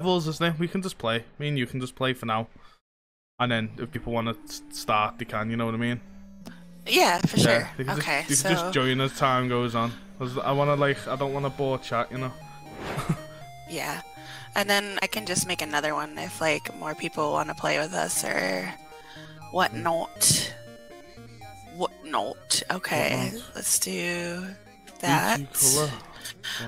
levels, isn't it? We can just play. Me and you can just play for now. And then if people want to start, they can. You know what I mean? Yeah, for Yeah, sure. can Okay, just, so can just join as time goes on. I want to like, I don't want to bore chat, you know. yeah, and then I can just make another one if like more people want to play with us or whatnot. Whatnot. Okay, Whatnot. let's do that.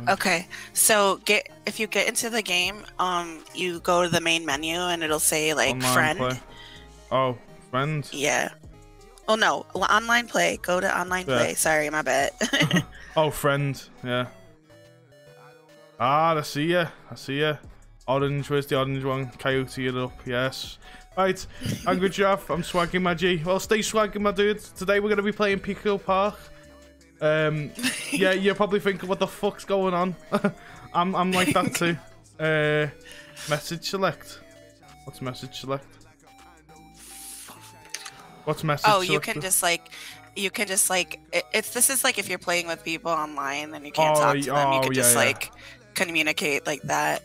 Okay, so get if you get into the game, um, you go to the main menu and it'll say like Online friend. play. Oh, friends. Yeah. Oh no, online play. Go to online Yeah. play. Sorry, my bad. Oh, friend. Yeah. Ah, I see ya. I see ya. Orange. Where's the orange one? Coyote it up. Yes. Right. Angry Giraffe. I'm swagging my G. Well, stay swagging my dude. Today we're gonna be playing Pico Park. Um. Yeah, you're probably thinking, what the fuck's going on? I'm I'm like that too. Uh, message select. What's message select? What's message oh, you select? can just like, you can just like, it, it's this is like if you're playing with people online and you can't Oh, talk to them, you oh, can yeah, just yeah. like communicate like that.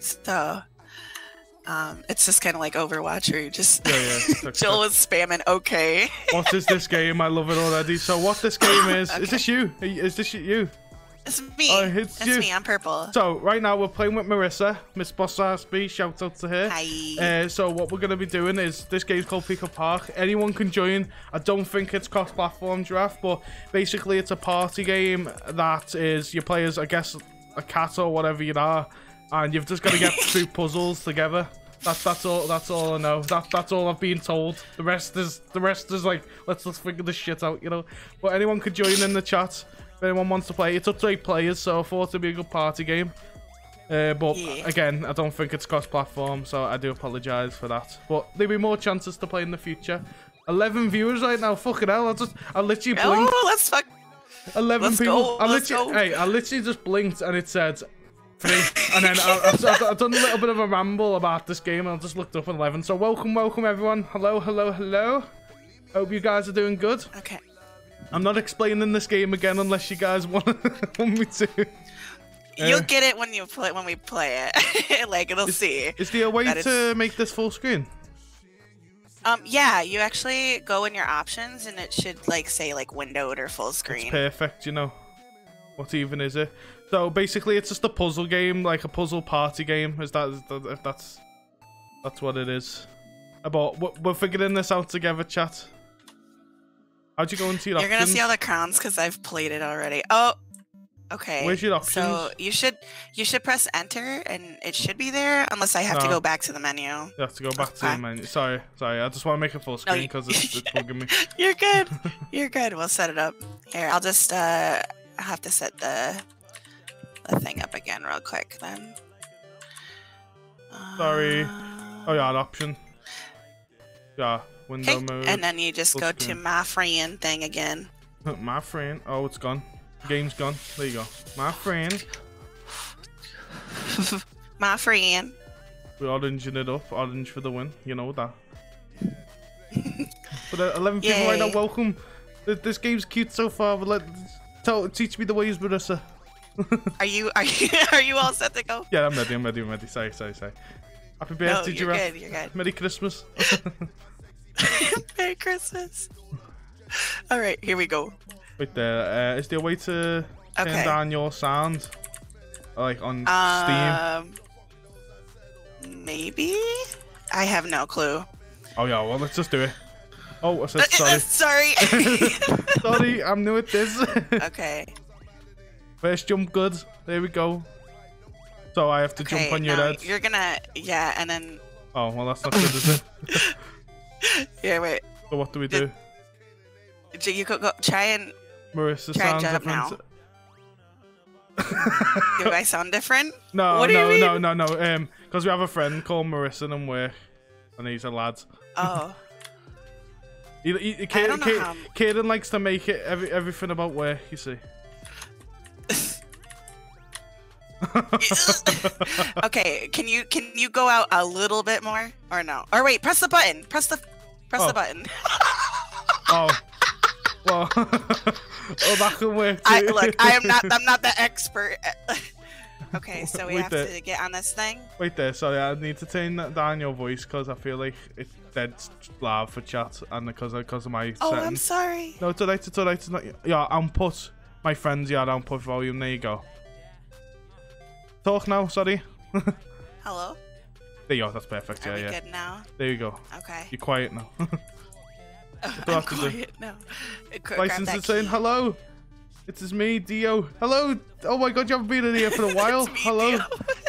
So, um, it's just kind of like Overwatch, where you just Yeah, yeah. Jill was spamming okay. What is this game? I love it already. So what this game is? Is this you? Is this you? It's me. Oh, it's it's you. me. I'm purple. So right now we're playing with Marissa, Miss Boss RSB. Shout out to her. Hi. Uh, so what we're gonna be doing is this game's called Pico Park. Anyone can join. I don't think it's cross-platform draft, but basically it's a party game that is your players, I guess, a cat or whatever you are, and you've just got to get through puzzles together. That's that's all. That's all I know. That that's all I've been told. The rest is the rest is like let's just figure this shit out, you know. But anyone could join in the chat if anyone wants to play. It's up to eight players, so I thought it'd be a good party game. Uh, but Yeah. again, I don't think it's cross-platform, so I do apologise for that. But there'll be more chances to play in the future. Eleven viewers right now. Fucking hell! I just I literally blinked. Oh, let's fuck. Eleven let's people. go, I let's literally, go. hey, I literally just blinked and it said and then I, I, I've done a little bit of a ramble about this game, and I just looked up at eleven. So welcome, welcome everyone. Hello, hello, hello. Hope you guys are doing good. Okay. I'm not explaining this game again unless you guys want, want me to. You'll Uh, get it when you play when we play it. like it'll see. Is there a way to make this full screen? Um, yeah, you actually go in your options and it should like say like windowed or full It's screen. perfect, you know. What even is it? So basically, it's just a puzzle game, like a puzzle party game. Is that if that's that's what it is? About we're, figuring this out together, chat. How'd you go into your You're options? gonna see all the crowns because I've played it already. Oh, okay. Where's your options? So you should you should press enter and it should be there unless I have to go back to the menu. You have to go back to the menu. Sorry, sorry. I just want to make it full screen because it's, it's bugging me. You're good. You're good. We'll set it up. Here, I'll just uh have to set the the thing up again real quick then. Sorry. Uh, Oh yeah, an option. Yeah, window Okay, mode. and then you just go to my friend thing again. My friend. Oh, it's gone. Game's gone. There you go. My friend. My friend. We're oranging it up. Orange for the win. You know that. but uh, 11 people right now, welcome. This game's cute so far, but let tell, teach me the ways, Marissa. Are you are you are you all set to go? Yeah, I'm ready, I'm ready, I'm ready. Sorry, sorry, sorry. Happy birthday, No, you're Giraffe. good. You're good. Merry Christmas. Merry Christmas. All right, here we go. Wait there. Uh, is there a way to turn Okay. down your sound? Like on Steam? Um, maybe. I have no clue. Oh, yeah, well, let's just do it. Oh, I said sorry. Sorry. sorry, I'm new at this. okay. First jump good. There we go. So I have to Okay. jump on your head. You're gonna yeah, and then Oh, well, that's not good, is it? yeah. Wait. So what do we do? J- You could go try and Marissa Try and sounds jump now. different. do I sound different? No, What do no, no, no, no. Um, because we have a friend called Marissa and work, and he's a lad. Oh. He, he, he, I don't know Ka- how- Kaden likes to make it every, everything about work. You see. okay. Can you can you go out a little bit more or no? Or wait, press the button. Press the press Oh. the button. oh. Well. oh, that can work too. I look. I am not. I'm not the expert. Okay, so we Wait have there. to get on this thing. Wait there, sorry, I need to turn down your voice because I feel like it's dead loud for chat and because of, because of my Oh, I'm sorry. No, it's alright, it's alright. It's not, yeah, output. My friends, yeah, output volume. There you go. Talk now, sorry. Hello. There you go, that's perfect. Are Yeah, we yeah. good now? There you go. Okay. You're quiet now. I'm quiet now. License is saying hello. It is me, Dio. Hello. Oh my god, you haven't been in here for a while. Me, hello.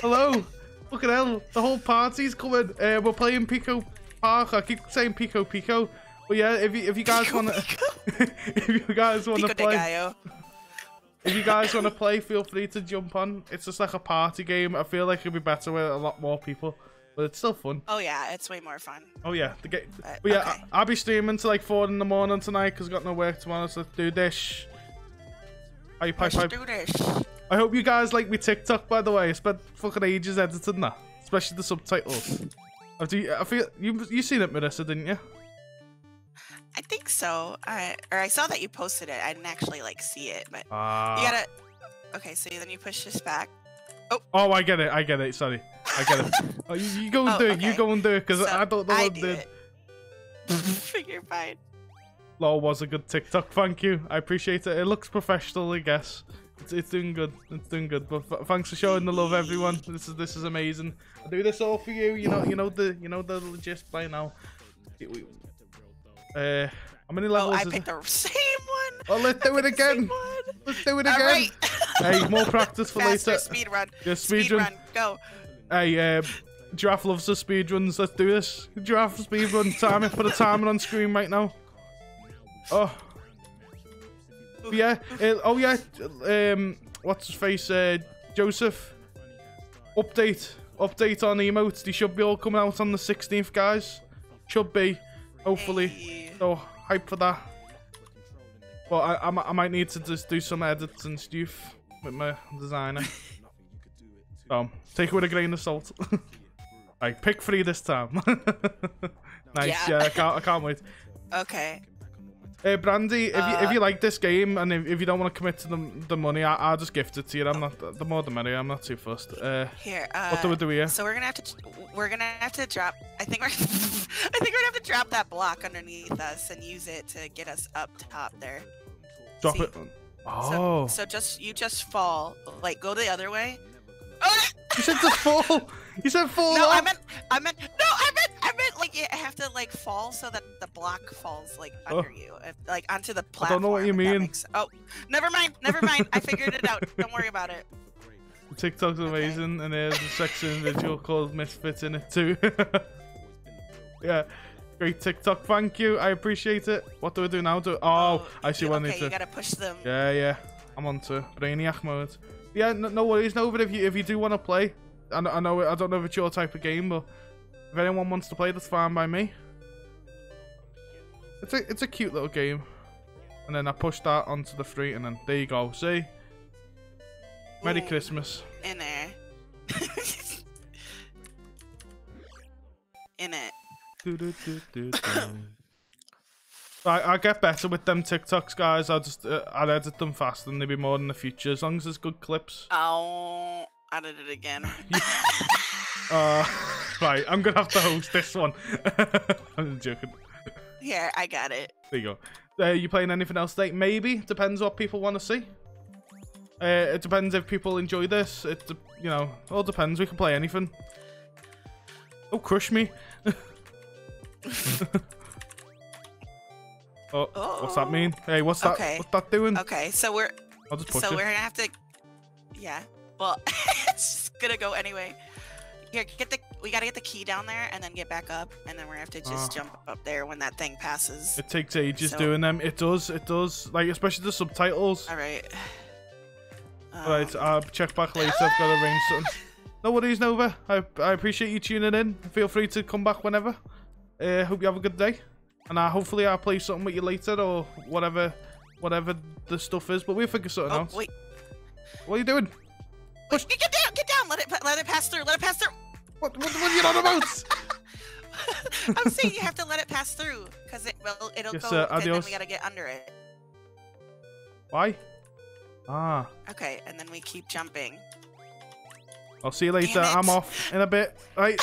Hello. Look at hell. The whole party's coming. Uh, we're playing Pico Park. I keep saying Pico Pico. But yeah, if you if you guys wanna if you guys wanna Pico de play. If you guys wanna play, feel free to jump on. It's just like a party game. I feel like it'd be better with a lot more people. But it's still fun. Oh yeah, it's way more fun. Oh yeah, the game. Uh, But yeah, okay. I- I'll be streaming till like four in the morning tonight because I've got no work tomorrow. So let's do this. Are you pipe Let's pipe? do this. I hope you guys like me TikTok. By the way, I spent fucking ages editing that, especially the subtitles. I do- I feel you you seen it, Marissa, didn't you? I think so. I or I saw that you posted it. I didn't actually like see it, but Ah. you gotta. Okay, so then you push this back. Oh, Oh, I get it. I get it. Sorry, I get it. Oh, you, you go and Oh, do it. You go and do it because So I don't know I what did. it. You're fine. Lol was a good TikTok. Thank you. I appreciate it. It looks professional, I guess. It's, it's doing good. It's doing good. But f- thanks for showing the love, everyone. This is this is amazing. I do this all for you. You know you know the you know the gist by now. It- we- Uh, how many Oh, levels I is picked it? the same one. Oh, let's do it Picked the same again. Let's do it All again. right. Hey, more practice for Faster, later. speed run. Yeah, speed speed run. run. Go. Hey, um, Giraffe loves the speed runs. Let's do this. Giraffe speed run. Time it. Put a timer on screen right now. Oh. Yeah. uh, oh yeah. Um. What's his face? Uh, Joseph. Update. Update on the emotes. They should be all coming out on the 16th, guys. Should be. Hopefully. Hey. So hype for that. But I, I, I might need to just do some edits and stuff with my designer. so take it with a grain of salt. right, pick three this time. nice, yeah. Yeah. I can't, I can't wait. Okay. Uh, Brandy, if you if Uh, you like this game and if, if you don't want to commit to the, the money, I, I'll just gift it to you. I'm not the more the merrier. I'm not too fussed. Uh, Here. Uh, what do we do here? So we're gonna have to we're gonna have to drop. I think we're I think we're gonna have to drop that block underneath us and use it to get us up top there. Drop see. it. So, Oh, So just you just fall. Like go the other way. Oh, you said just fall. You said fall. no, I meant I meant no, I meant I meant like you have to like fall so that the block falls like Oh. under you, like onto the platform. I don't know what you mean. makes- Oh, never mind, never mind. I figured it out. Don't worry about it. TikTok's Okay. amazing, and there's a sexy individual called Misfit in it too. yeah, great TikTok. Thank you. I appreciate it. What do we do now? Do oh, oh I see one. okay, need to. you gotta push them. Yeah, yeah. I'm on to Brainiac mode. Yeah, no, no worries. No, but if you if you do want to play, I, know- I know I don't know if it's your type of game, but if anyone wants to play, that's fine by me. It's a it's a cute little game. And then I push that onto the free, and then there you go. See, Merry Ooh. Christmas. in there. in it. Do, do, do, do, do. I, I get better with them TikToks, guys. I just uh, I edit them fast, and they'll be more in the future as long as there's good clips. Oh, I did it again. Uh, right, I'm gonna have to host this one. I'm joking. Here, I got it. There you go. Uh, you playing anything else today? Maybe. Depends what people want to see. Uh, it depends if people enjoy this. It, you know, all depends. We can play anything. Oh, crush me. oh, what's that mean? Hey, what's that? Okay. What's that doing? Okay, so we're I'll just push so it. we're gonna have to. Yeah. Well, it's just gonna go anyway. Here, get the. We gotta get the key down there and then get back up, and then we're gonna have to just Ah. jump up there when that thing passes. It takes ages So- doing them. It does. It does. Like especially the subtitles. All right. Alright, Um, I'll check back later. I've got to arrange something. No worries, Nova. I, I appreciate you tuning in. Feel free to come back whenever. Uh, hope you have a good day. And uh, hopefully I'll play something with you later or whatever whatever the stuff is. But we'll figure something oh out. wait, What are you doing? Wait, get get down, get down. Let it let it pass through. Let it pass through. What, what, what are you on about? I'm saying you have to let it pass through because it will, it'll Yes, go. sir. and then we gotta get under it. Why? Ah. Okay, and then we keep jumping. I'll see you later. I'm off in a bit. Right.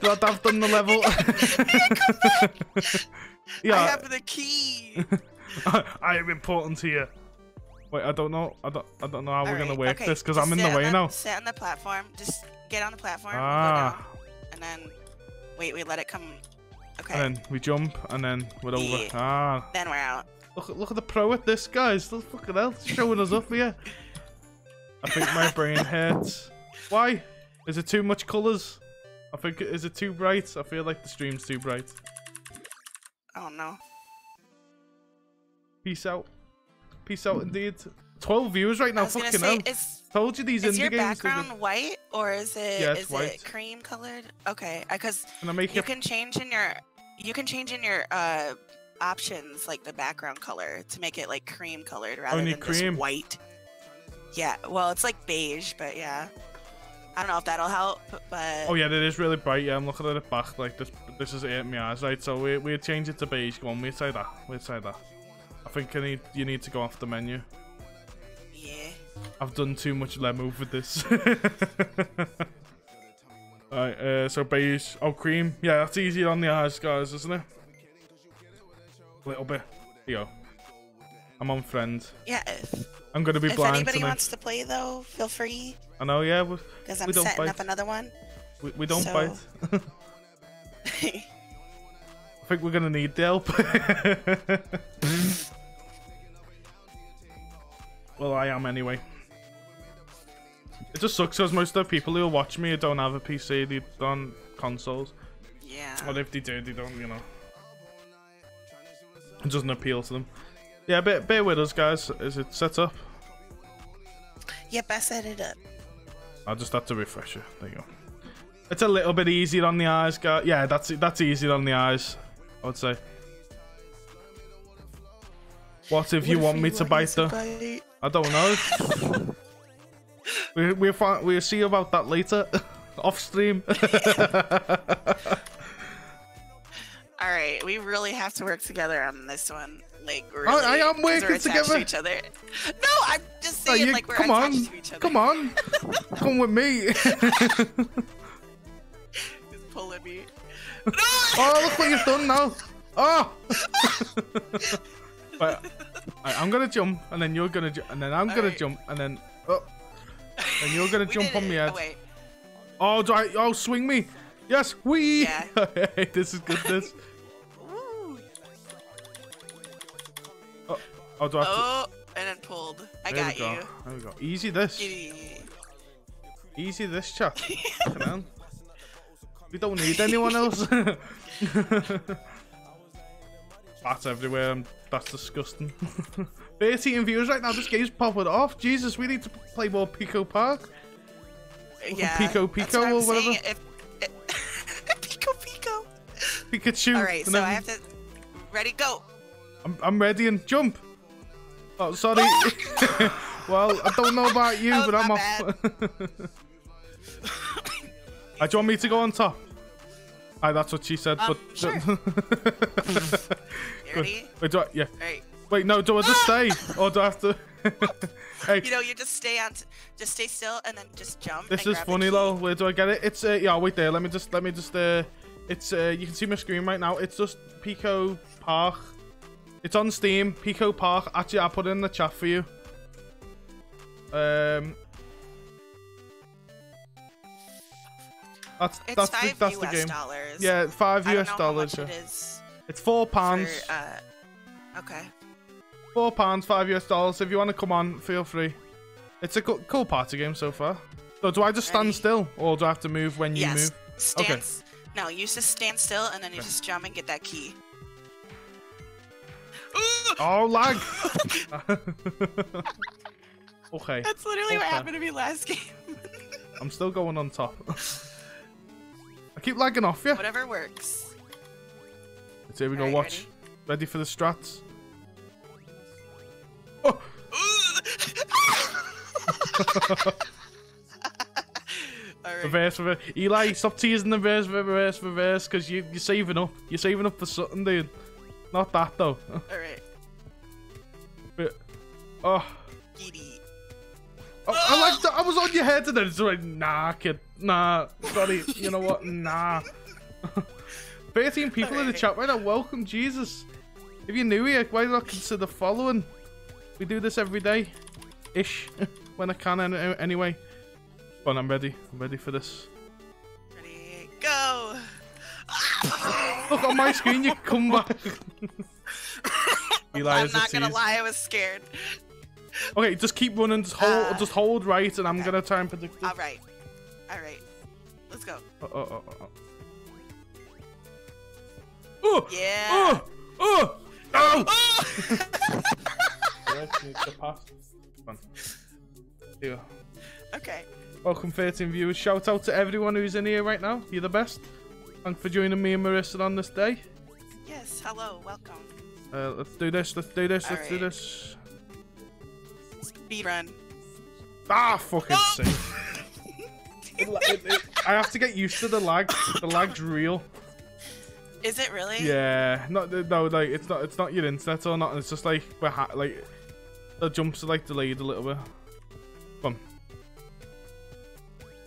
Glad I've done the level. yeah. I yeah, have the key. I am important to you. Wait, I don't know. I don't. I don't know how we're gonna work okay, this because I'm in the way now. Sit on the platform. Just get on the platform. Ah. down, and then wait. We let it come. Okay. And then we jump, and then we're over. Ah, then we're out. look, look at the pro at this, guys. Look fucking hell, showing us up here. I think my brain hurts. Why? Is it too much colours? I think is it too bright? I feel like the stream's too bright. Oh no. Peace out. Peace out, indeed. Twelve viewers right now. Fucking say, hell. is Told you these is indie your games. background white or is it Yeah, is white. it cream colored? Okay, because good. Can I make you it? can change in your you can change in your uh options like the background color to make it like cream colored rather Only than cream? just white. Yeah, well, it's like beige, but yeah. I don't know if that'll help, but Oh yeah, it is really bright. Yeah, I'm looking at it back. Like this, this is it in my eyes, right? So we we change it to beige. Go on, we say that. We say that. I think I need you need to go off the menu. yeah. I've done too much let move with this. Alright, uh, so beige. Oh, cream. Yeah, that's easier on the eyes, guys, isn't it? A little bit. Here you go. I'm on friend. Yeah, if, I'm gonna be if blind If anybody tonight. wants to play though, feel free I know, yeah. We, because I'm We don't setting bite. up another one. we, we don't So- bite. I think we're gonna need the help. Well, I am anyway. It just sucks because most of the people who watch me don't have a PC, they're on consoles. yeah. Or if they do, they don't, you know. It doesn't appeal to them. Yeah, bear, bear with us, guys. Is it set up? Yep, I set it up. I just had to refresh it. There you go. It's a little bit easier on the eyes, guys. Yeah, that's that's easier on the eyes. I would say. What if you want me to bite though? I don't know. we we'll find, we'll see about that later, off stream. All right, we really have to work together on this one. Like, really, I am 'cause working together. To each other. No, I'm just Oh, saying, you- like we're come attached on, to each other. come on, come with me. Just pulling me. oh, look what you've done now. Oh. but I, I'm gonna jump, and then you're gonna, ju- and then I'm gonna Alright. jump, and then oh, and you're gonna jump on me head. Oh, wait. Oh, do I? Oh, swing me. Yes, we. Yeah. this is good. This. Ooh. Oh, do I have to? Oh, and then pulled. I there got go. you. There we go. Easy this. Giddy. Easy this chat. Fucking hell. We don't need anyone else. That's everywhere. That's disgusting. 13 viewers right now. This game's popping off. Jesus, we need to play more Pico Park. Yeah. Pico Pico what or whatever. saying. If, Pico Pico. Pikachu. All right, so then I have to. Ready, go. I'm, I'm ready and jump. Oh, sorry. well, I don't know about you, but I'm off. uh, do you want me to go on top? Aye, that's what she said. Um, but sure. Wait, do I, yeah. Right. Wait, no. Do I just stay, or do I have to? hey, You know, you just stay on, just stay still, and then just jump. this is funny though. Where do I get it? It's uh, yeah. Wait there. Let me just let me just uh, it's uh, you can see my screen right now. It's just Pico Park. It's on Steam. Pico Park. Actually, I put it in the chat for you. Um. That's It's that's five the, that's US the game. dollars. Yeah, five I US dollars. Yeah. it is It's four pounds. for, uh, okay. Four pounds, five US dollars. If you want to come on, feel free. It's a cool, cool party game so far. So do I just stand Ready? still, or do I have to move when you yes. move? Stand. Okay. No, you just stand still, and then you Okay. just jump and get that key. Oh, lag. okay, That's literally what happened to me last game. I'm still going on top. Keep lagging off yeah? Whatever works. Let's here we go. Alright, Watch. Ready for the strats? Oh, Alright. reverse, reverse. Eli, stop teasing the reverse, reverse, reverse, because you, you're saving up. You're saving up for something, dude. Not that though. Alright. Oh. I, I like. I was on your head and then it's like, nah, kid, nah. Sorry, you know what? Nah. 13 people in the chat right now. Welcome, Jesus. If you're new here, why not consider following? We do this every day, ish, when I can. an- Anyway, but I'm ready. I'm ready for this. Ready, go! Look on my screen. You come back. I'm not gonna lie, I was scared. Okay, just keep running. Just hold. Uh, just hold right, and I'm okay. gonna try and predict it. All right, all right, let's go. Oh, oh, oh, oh. Oh! Yeah. Oh! Oh! Oh! Oh! Right, need to pass. Come on. Here. okay. Welcome, 13 viewers. Shout out to everyone who's in here right now. You're the best. Thanks for joining me and Marissa on this day. Yes. Hello. Welcome. Uh, let's do this. Let's do this. Let's do this. Speed run. Ah, fucking No! sake. It it- it- I have to get used to the lag. The lag's real. Is it really? Yeah, not no, like it's not. It's not your internet or not. It's just like we're ha- like the jumps are like delayed a little bit. Come.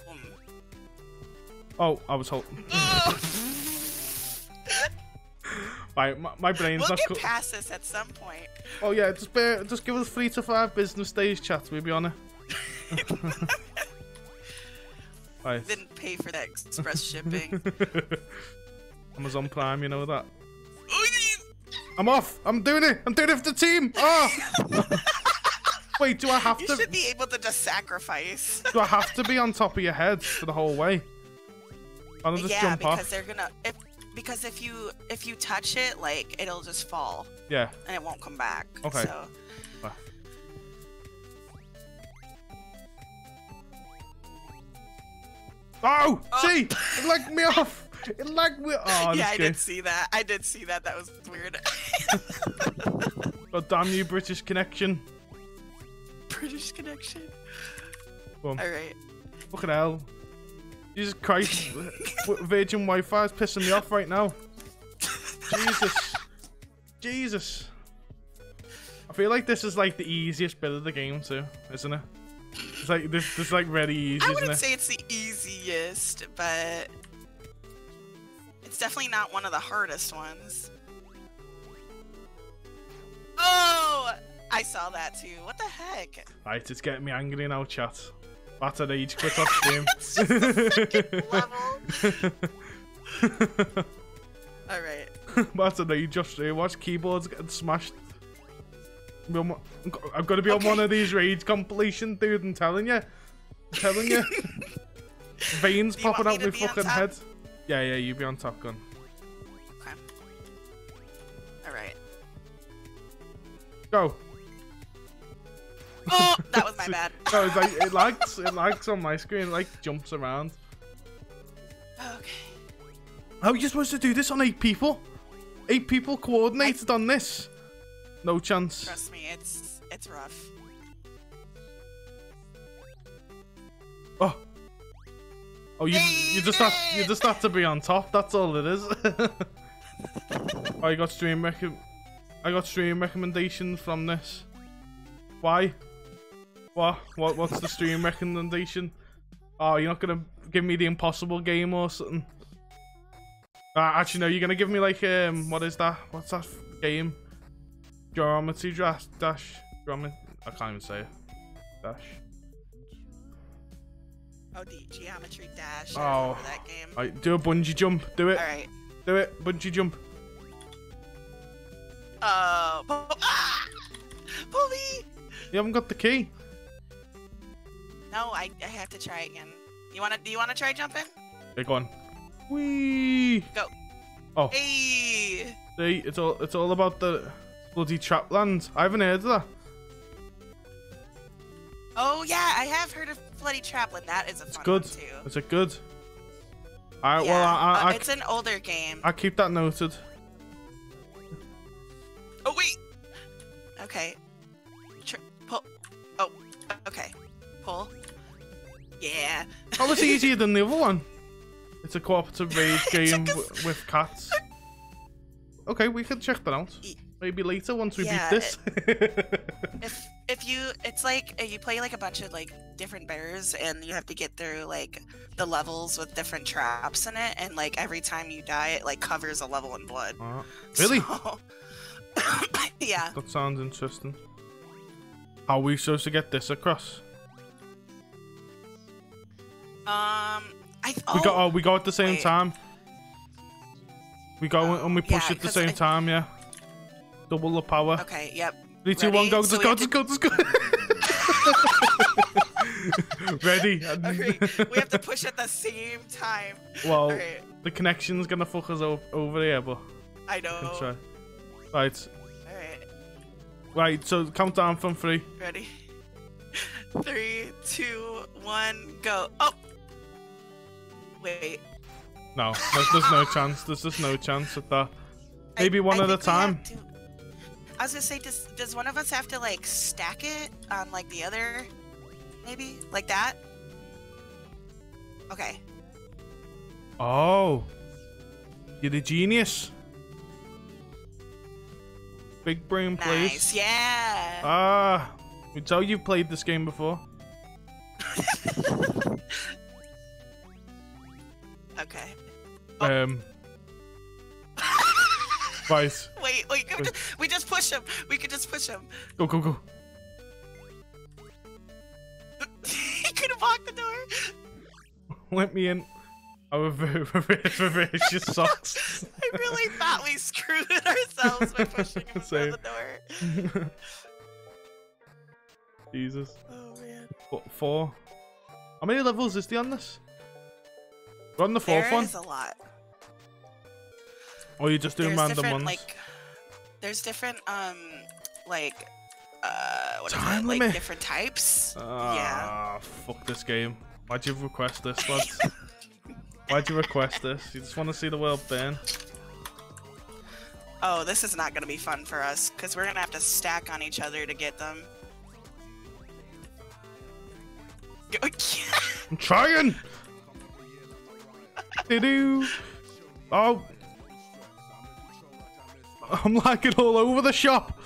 Mm. Oh, I was holding. Right, my, my brain's we'll not. get Co- past this at some point. oh yeah, just bear, just give us three to five business days, chat. We'll be on it. right. Didn't pay for that express shipping. Amazon Prime, you know that. I'm off. I'm doing it. I'm doing it for the team. Oh. Wait, do I have you to? should be able to just sacrifice. Do I have to be on top of your head for the whole way? I'll just yeah, jump because off. they're gonna. If, because if you if you touch it, like it'll just fall Yeah. and it won't come back. Okay. So Oh, Oh. see, it lagged me off. It lagged me. Oh, yeah, I did see that. I did see that. That was weird. God damn you, British connection. British connection. Boom. All right. Fucking hell. Jesus Christ. Virgin Wi-Fi is pissing me off right now. Jesus. Jesus. I feel like this is like the easiest bit of the game too, isn't it? It's like this, this is like very easy, I isn't wouldn't it? say it's the easiest, but it's definitely not one of the hardest ones. Oh, I saw that too. What the heck? Right, it's getting me angry now, chat. That's an age quit off stream. It's just the second level. All right. That's an age off stream. Watch keyboards getting smashed. I'm I'm gonna be on one of these raids completion, dude. I'm telling you. I'm telling you. Veins you popping out to my fucking head. Yeah, yeah, you be on Top Gun. Okay. All right. Go. Oh, that was my bad. No, it's like it lags. It lags on my screen. It like jumps around. Okay. How are you supposed to do this on eight people? Eight people coordinated on this? No chance. Trust me, it's it's rough. Oh. Oh, you you just have you just have to be on top. That's all it is. I got stream rec. I got stream recommendations from this. Why? What? What? What's the stream recommendation? Oh, you're not gonna give me the impossible game or something? Uh, actually, no. You're gonna give me like um, what is that? What's that game? Geometry dash dash. Geometry. I can't even say it. Dash. Oh, the geometry dash. Oh. That game. Right, do a bungee jump. Do it. All right. Do it. Bungee jump. Uh, ah! pull me. You haven't got the key. No, I, I have to try again. You wanna? Do you wanna try jumping? Okay, go on. Whee! Go. Oh, Hey. see, it's all it's all about the bloody trapland. I haven't heard of that. Oh yeah, I have heard of Bloody Trapland. That is a fun good. one too. Is it good? Alright, yeah, well, I, I, uh, I, it's an older game. I keep that noted. Oh wait. Okay. Tr- pull. Oh. Okay. Pull. Yeah. That was easier than the other one. It's a cooperative raid It game us- with cats. Okay, we can check that out. Maybe later once we Yeah, beat this. If if you, it's like uh, you play like a bunch of like different bears, and you have to get through like the levels with different traps in it, and like every time you die, it like covers a level in blood. Alright. Really? So- yeah. That sounds interesting. How are we supposed to get this across? Um, I oh, We got oh, we go at the same wait. time. We go Oh, and we push yeah, at the same I- time, yeah. Double the power. okay. Yep. Three, two, one, Ready? go, So just we go, just to- go, just go. Ready? Okay. we have to push at the same time. well, Alright. the connection's gonna fuck us o- over here, but I know. try. Right, Alright. right. So count down from three. Ready? Three, two, one, go. Oh! Wait. No, there's, there's no chance. There's just no chance at that. I- Maybe one I at a think we have time. to- I was gonna say, does does one of us have to like stack it on like the other? Maybe like that. Okay. Oh, you're the genius. Big brain, please. Nice. Yeah. Ah, we tell you've played this game before. okay. Um. right, Wait, wait. can We just, we just push him. We could just push him. go, go, go. he could have locked the door. Let me in. Our reverse your socks. I really thought we screwed it ourselves by pushing him through the door. Jesus. Oh man. What, four? How many levels is there on this? On the fourth There one? is a lot. Or you just doing there's random different ones? like there's different um like uh what is Time it? limit. like different types. Ah, fuck this game. Why'd you request this, lads? Why'd you request this? You just want to see the world burn? Oh, this is not gonna be fun for us because we're gonna have to stack on each other to get them. I'm trying! Doo-doo. Oh. I'm lagging all over the shop.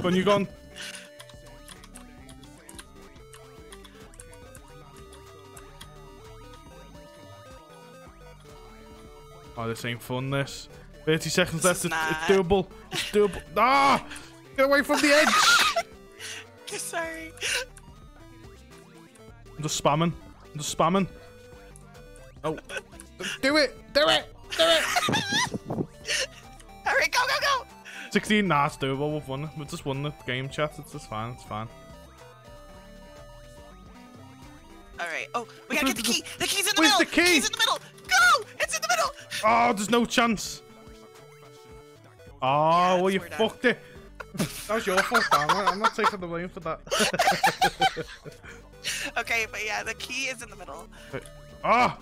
when you gone? Oh, this ain't fun, this. 30 seconds left. is It's, it's doable. It's doable. Ah! Get away from the edge! Sorry. I'm just spamming. I'm just spamming. Oh. Do it! Do it! Do it! All right, go go go. 16, nah, it's doable. We've won. We've just won the game chat. It's just fine. It's fine. All right. Oh, we gotta get the key. The key's in the Where's middle. the key? Key's in the middle. Go! It's in the middle. Oh, there's no chance. Oh, well, you we're fucked it. that was your fault, damn it. I'm not taking the blame for that. Okay, but yeah, the key is in the middle. Ah! All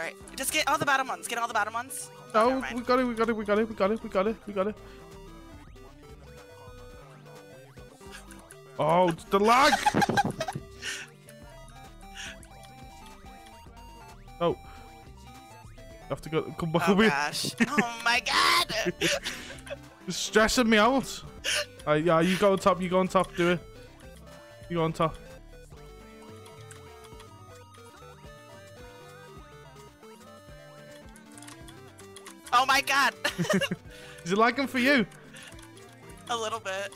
right, just get all the bottom ones. Get all the bottom ones. Oh, No, we got it, we got it, we got it, we got it, we got it, we got it. Oh, it's the lag! oh. You have to go, come back Oh over here. oh my god. It's stressing me out. Uh, yeah, you go on top, you go on top, do it. You go on top. Oh my god. Is it lagging for you? A little bit.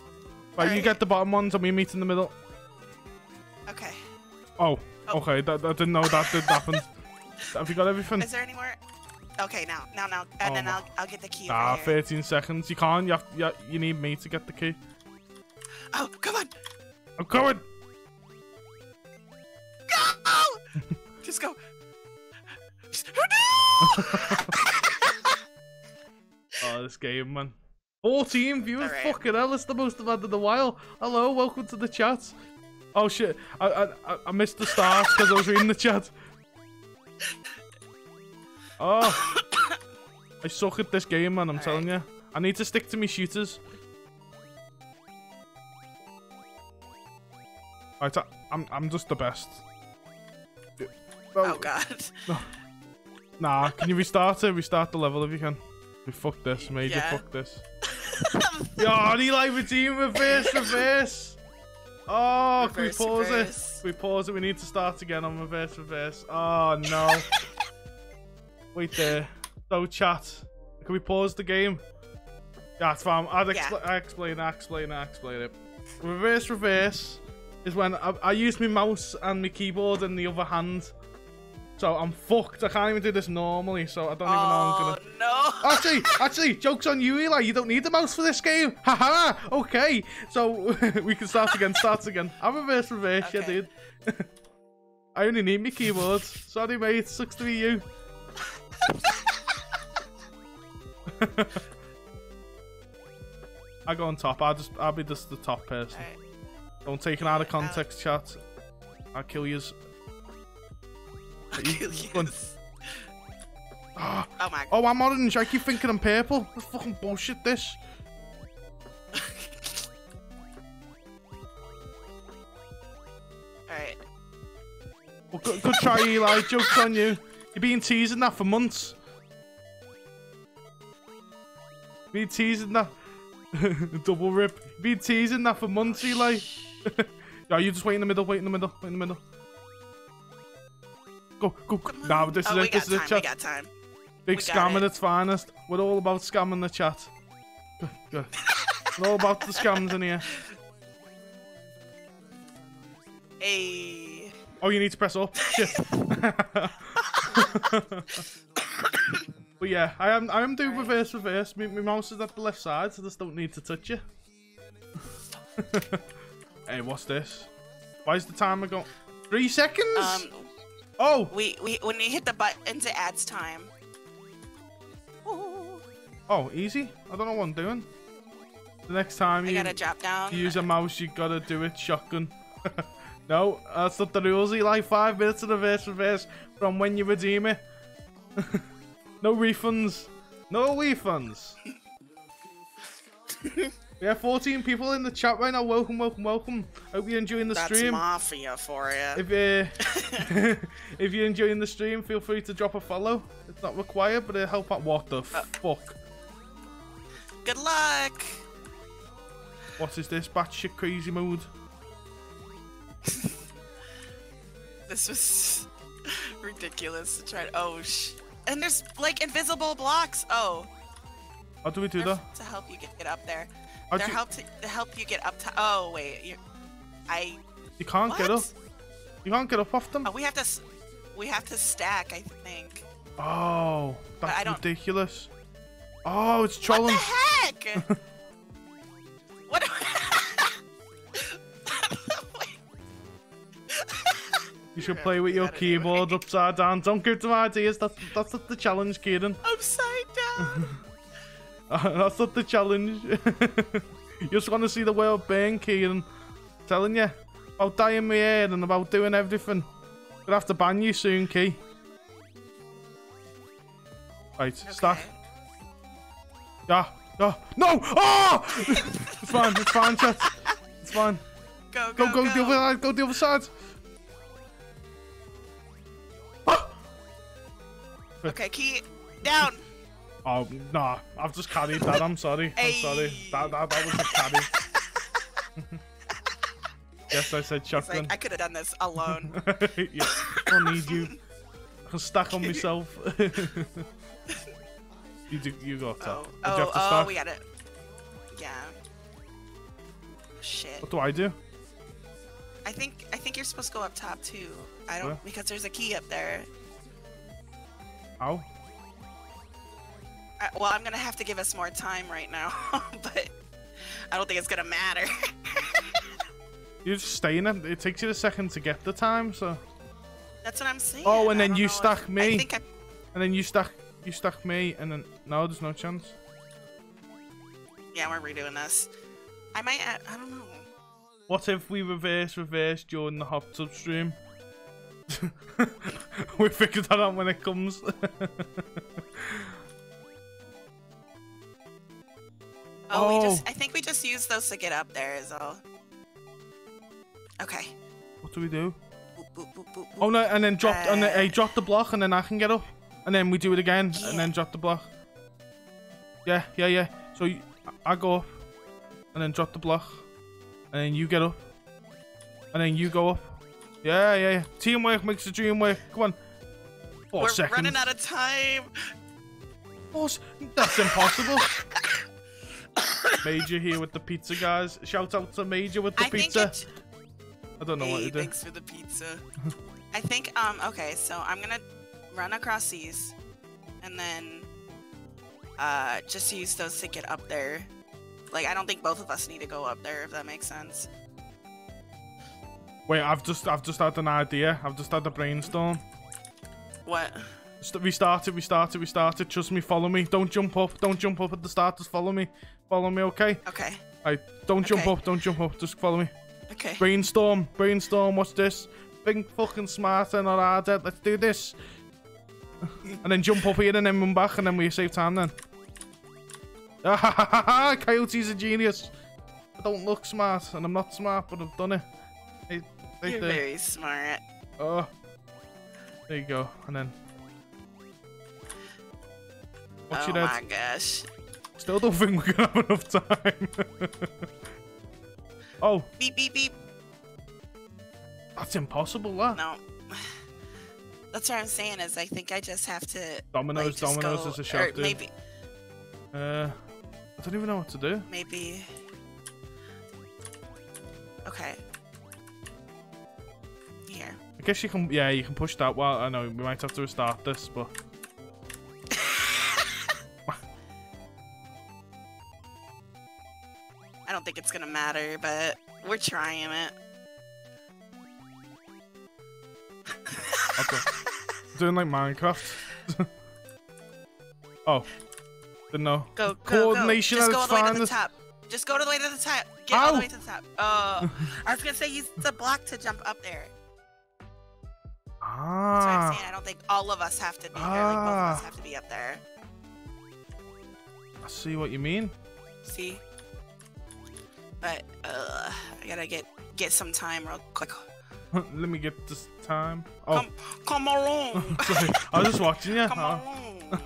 Right, you get the bottom ones and we meet in the middle. Okay. Oh, Oh. okay, that, I didn't know that did happen. Have you got everything? Is there any more? Okay, now, now, now, and Oh then I'll, I'll get the key Ah, over 13 seconds. You can't. You have. You, you need me to get the key. Oh, come on, I'm coming. go! Just go. Oh, no! Oh, this game, man. 14 viewers. Alright. Fucking hell, it's the most I've had in a while. Hello, welcome to the chat. Oh shit, I I, I- I missed the start because I was reading the chat. Oh, I suck at this game, man. I'm telling you. I need to stick to me shooters. Right, I, I'm I'm just the best. oh god. No. Nah, can you restart it? Restart the level if you can. We fucked this, major Yeah. fuck this. Yo, Eli redeem reverse, reverse. Oh, Reverse, can we pause reverse. it? Can we pause it? We need to start again on reverse, reverse. Oh no. Wait there. No chat. Can we pause the game? That's fine. I'd expl- Yeah. I explain, I explain, I explain it. Reverse, reverse is when I, I use my mouse and my keyboard in the other hand. So I'm fucked. I can't even do this normally, so I don't even know I'm gonna. Oh no! Actually, actually, joke's on you, Eli. You don't need the mouse for this game. Haha. Okay. So we can start again. Start again. I'm reverse, reverse. Yeah, dude. I only need my keyboard. Sorry, mate. Sucks to be you. I go on top. I'll just, I'll be just the top person. Alright. Don't take it out of context, chat. I'll kill yous. Yes. Ah. Oh my god. Oh, I'm orange. I keep thinking I'm purple. That's fucking bullshit, this. Alright. Well, good, good try, Eli. Joke's on you. You've been teasing that for months. Been teasing that. Double rip. Been teasing that for months, Eli. no, you just wait in the middle. Wait in the middle. Wait in the middle. Go, go. go. On. this is oh, we it. This is time. it, We chat. got time. Big we scam at it. its finest. We're all about scamming the chat. Go, go. We're all about the scams in here. Hey. Oh, you need to press up. Shit. but yeah, I am I am doing Alright. reverse reverse. My, my mouse is at the left side, so I just don't need to touch it. hey, what's this? Why is the timer going? Three seconds? Um, oh, we, we when you hit the buttons, it adds time. Ooh. oh, easy. I don't know what I'm doing. The next time I you, gotta drop down. you use a mouse, you gotta do it shotgun. no, that's not the rules. Like five minutes of reverse reverse from when you redeem it. no refunds. No refunds. we have 14 people in the chat right now. Welcome, welcome, welcome. Hope you're enjoying the That's stream. mafia for you. If uh, if you're enjoying the stream, feel free to drop a follow. It's not required, but it'll help out. What the fuck? Good luck. What is this batshit crazy mode? This was ridiculous to try. To, oh sh. And there's like invisible blocks. Oh. How do we do that? to help you get, get up there. How They're you, help to, help you get up to. Oh wait, you. I. you can't What? get up. You can't get up off them. Oh, we have to. We have to stack. I think. Oh, I that's don't- ridiculous. Oh, it's trolling. What the heck? what? You should play with your keyboard upside down. Don't give them ideas. That's that's the challenge, Kieran. Upside down. that's not the challenge. you just want to see the world burn, Kieran. telling you about dyeing my hair and about doing everything. Gonna have to ban you soon, Key. Right, stack. Okay. Yeah, yeah. No! Oh! it's fine, it's fine, chat. It's fine. Go Go, go go, the other side, go the other side. Okay, key down. Oh, nah, I've just carried that, I'm sorry. I'm sorry. That, that, that was a carry. yes, I said shotgun. like I could have done this alone. yeah, I don't need you. I can stack on myself. you do, you got that. oh, oh, oh, stack? we got it. Yeah. Shit. What do I do? I think I think you're supposed to go up top too. I don't Where? because there's a key up there. Ow. Well, I'm gonna have to give us more time right now, but I don't think it's gonna matter. You just stay in it. It takes you a second to get the time, so. That's what I'm saying. Oh, and then you if- stack me. I I, And then you stack, you stack me, and then no, there's no chance. yeah, we're redoing this. I might. add- I don't know. What if we reverse reverse during the hot tub stream? we figure that out when it comes. Oh, we Oh. just. I think we just use those to get up there. Is all. Okay. what do we do? Boop, boop, boop. Oh no, and then drop, and then Uh, hey, drop the block, and then I can get up, and then we do it again, Yeah. and then drop the block. Yeah, yeah, yeah. So you, I go up, and then drop the block, and then you get up, and then you go up. Yeah, yeah, yeah. Teamwork makes the dream work. Come on. 4 We're seconds. running out of time. Four That's impossible. Major here with the pizza, guys. Shout out to Major with the I pizza. I don't know what Hey, to do. thanks for the pizza. I think um okay, so I'm gonna run across these, and then uh just use those to get up there. Like I don't think both of us need to go up there if that makes sense. Wait, I've just I've just had an idea. I've just had a brainstorm. What? We started, we started, we started. Trust me, follow me. Don't jump up. Don't jump up at the start. Just follow me. Follow me, okay? Okay. Right, don't jump Okay. up. Don't jump up. Just follow me. Okay. Brainstorm. Brainstorm. What's this? Think fucking smarter, not harder. Let's do this. and then jump up here and then run back and then we save time then. Coyote's a genius. I don't look smart and I'm not smart, but I've done it. Hey, right You're there. very smart. Oh. There you go. And then. What's oh my gosh. Still don't think we're gonna have enough time. oh, Beep beep beep. that's impossible, that. No. That's what I'm saying is I think I just have to Dominoes, like, Dominoes go- is a dude. maybe Uh, I don't even know what to do. maybe Okay. Here. I guess you can, yeah, you can push that. Well, I know we might have to restart this, but don't think it's gonna matter, but we're trying it. okay. doing like Minecraft. oh, didn't know. Go, go, Coordination go. Just go all the way to the top. Just go to the way to the top. Get all the way to the top. Oh, I was gonna say use the block to jump up there. That's what I'm Ah, saying. I don't think all of us have to be there. Like both of us Ah. have to be up there. I see what you mean. See? But uh, I gotta get get some time real quick. Let me get this time. Oh, Come, come along. sorry. I was just watching you. come Oh. along.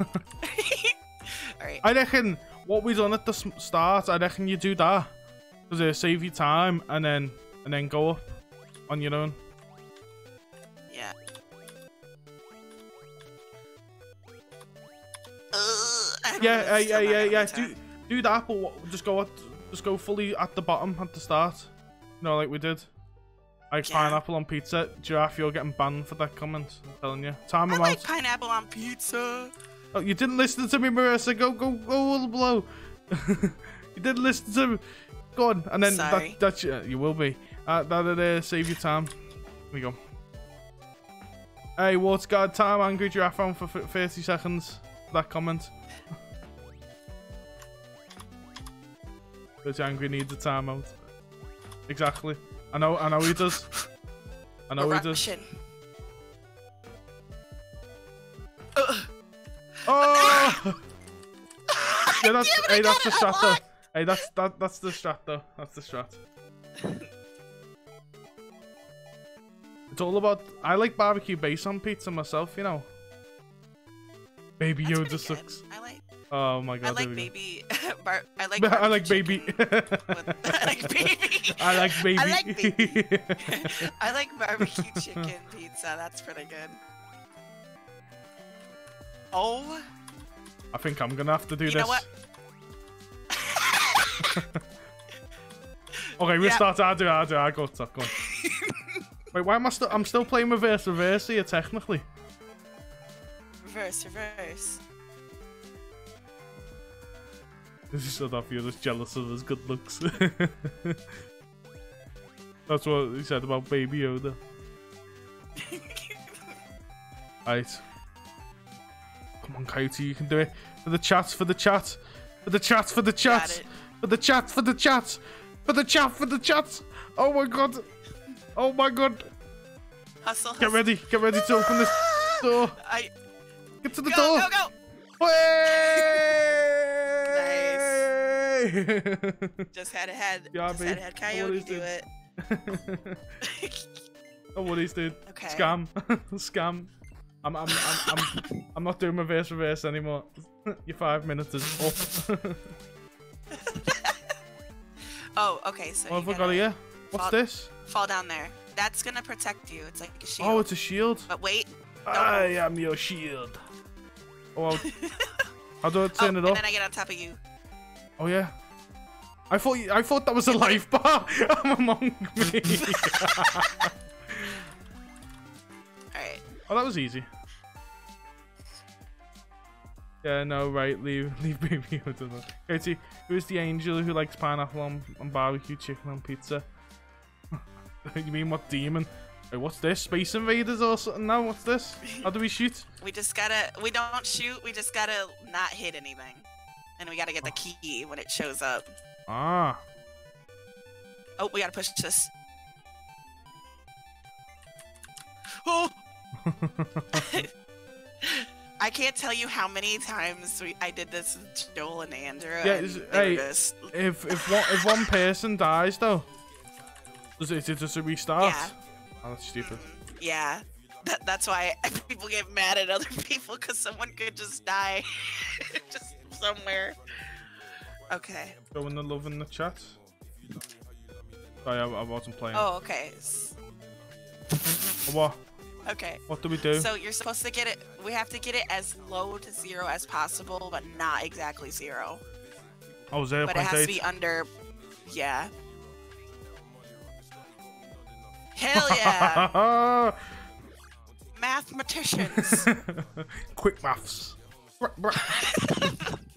all right. I reckon what we done at the start. I reckon you do that because it save you time and then and then go up on your own. Yeah. Ugh, I don't know, Yeah, yeah, yeah, yeah, yeah. Do do that, but what, just go at just go fully at the bottom at the start. You know, like we did. Like Yeah. pineapple on pizza. Giraffe, you're getting banned for that comment. I'm telling you. Time I him like pineapple on pizza. Oh, you didn't listen to me, Marissa. Go, go, go, all blow. you didn't listen to me. Go on, and then Sorry. that, that's uh, you will be. Uh, that'll uh, save you time. Here we go. Hey, what's guard time? Angry giraffe on for 30 seconds. That comment. But angry needs a timeout. Exactly. I know. I know he does. I know he does. Ugh. Oh! yeah, that's Damn hey, that's the strat though. Hey, that's that that's the strat though. That's the strat. it's all about. I like barbecue base on pizza myself, you know. Baby That's Yoda sucks. I Oh my I god. like baby bar- I like. I like baby. with- I like baby. I like baby. I like baby. I like barbecue chicken pizza. That's pretty good. Oh, I think I'm gonna have to do you this. know what? Okay, we Yeah. start. I do. I do. I go. Top, go on. Wait, why am I still? I'm still playing reverse reverse here technically. Reverse, reverse. This is shut up. You're just jealous of his good looks. That's what he said about Baby Yoda. Right. Come on, Coyote, you can do it. For the chat, for the chat. For the chat, for the chat. For the chat, for the chat. For the chat, for the chat. Oh my god. Oh my god. Hustle, Get ready. Get ready to open this door. I Get to the go, door. go, go. Way! Just had a head. Yeah, just had head. What Coyote do it? it. oh, what is dude? Okay. Scam. Scam. I'm, I'm, I'm, I'm, I'm not doing reverse reverse anymore. Your five minutes is up. Oh, okay. So What you have I got here? What's fall- this? fall down there. That's gonna protect you. It's like a shield. Oh, it's a shield. But wait. I am your shield. Oh, I'll- how do I Oh, turn and it off? then I get on top of you. Oh yeah. I thought I thought that was a life bar. I'm among me. All right. oh, that was easy. Yeah, no, right. Leave, leave baby that. Katie, who's the angel who likes pineapple on, on barbecue chicken on pizza? you mean what demon? Wait, what's this? Space Invaders or something? Now, what's this? How do we shoot? We just gotta. We don't shoot. We just gotta not hit anything, and we gotta get the key when it shows up. Ah. Oh, we gotta push this. Oh. I can't tell you how many times we, I did this with Joel and Andrew. Yeah, and is- they were hey, just- if if one if one person dies though, does it does it restart? Yeah. Oh, that's stupid. yeah. That, that's why people get mad at other people because someone could just die just somewhere. Okay. Showing the love in the chat. Oh, Sorry, I, I wasn't playing. Oh, okay. What? Okay. What do we do? So you're supposed to get it. We have to get it as low to zero as possible, but not exactly zero. oh, zero But it has to be under. Yeah. Hell yeah! Mathematicians. Quick maths.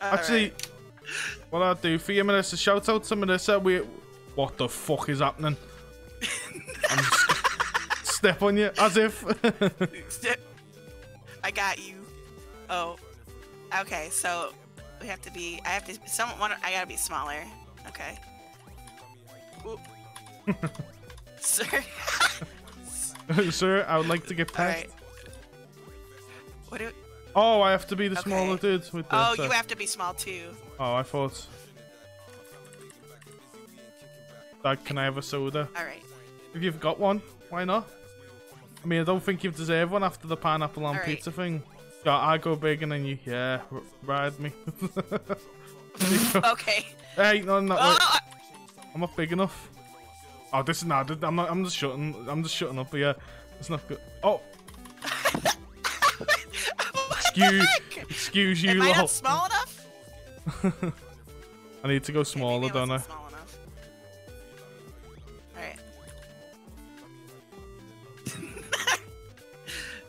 Actually, Alright. what I'll do for you, Melissa, shout out to Melissa. We, what the fuck is happening? Step on you as if. I got you. Oh. Okay, so we have to be. I have to. Someone. I gotta be smaller. Okay. Sir. Sir, I would like to get past. right. What do? Oh, I have to be the Okay. smaller dude with the. Oh, the- you have to be small too. Oh, I thought. Dad, can I have a soda? All right. If you've got one, why not? I mean, I don't think you deserve one after the pineapple on Alright. pizza thing. Yeah, I go big and then you, yeah, r- ride me. Okay. hey, no, no, wait, Oh, I'm not big enough. Oh, this is not. I'm not. I'm just shutting. I'm just shutting up. But yeah, it's not good. Oh, excuse, you, Am I not small enough? I need to go smaller, maybe don't I? Small enough. All right.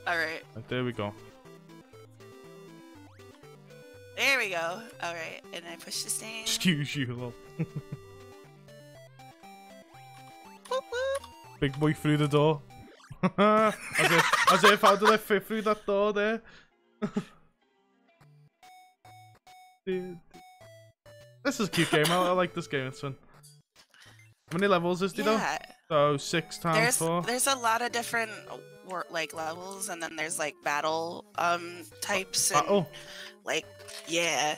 All right. There we go. There we go. All right. And I push this thing. Excuse you, lol. Boop, boop. Big boy through the door. as, if, as if how did I fit through that door there? Dude. This is a cute game. I, I like this game. It's fun. How many levels is there? though? Yeah. So six times There's four. there's a lot of different uh, like levels, and then there's like battle um types and Oh, like yeah.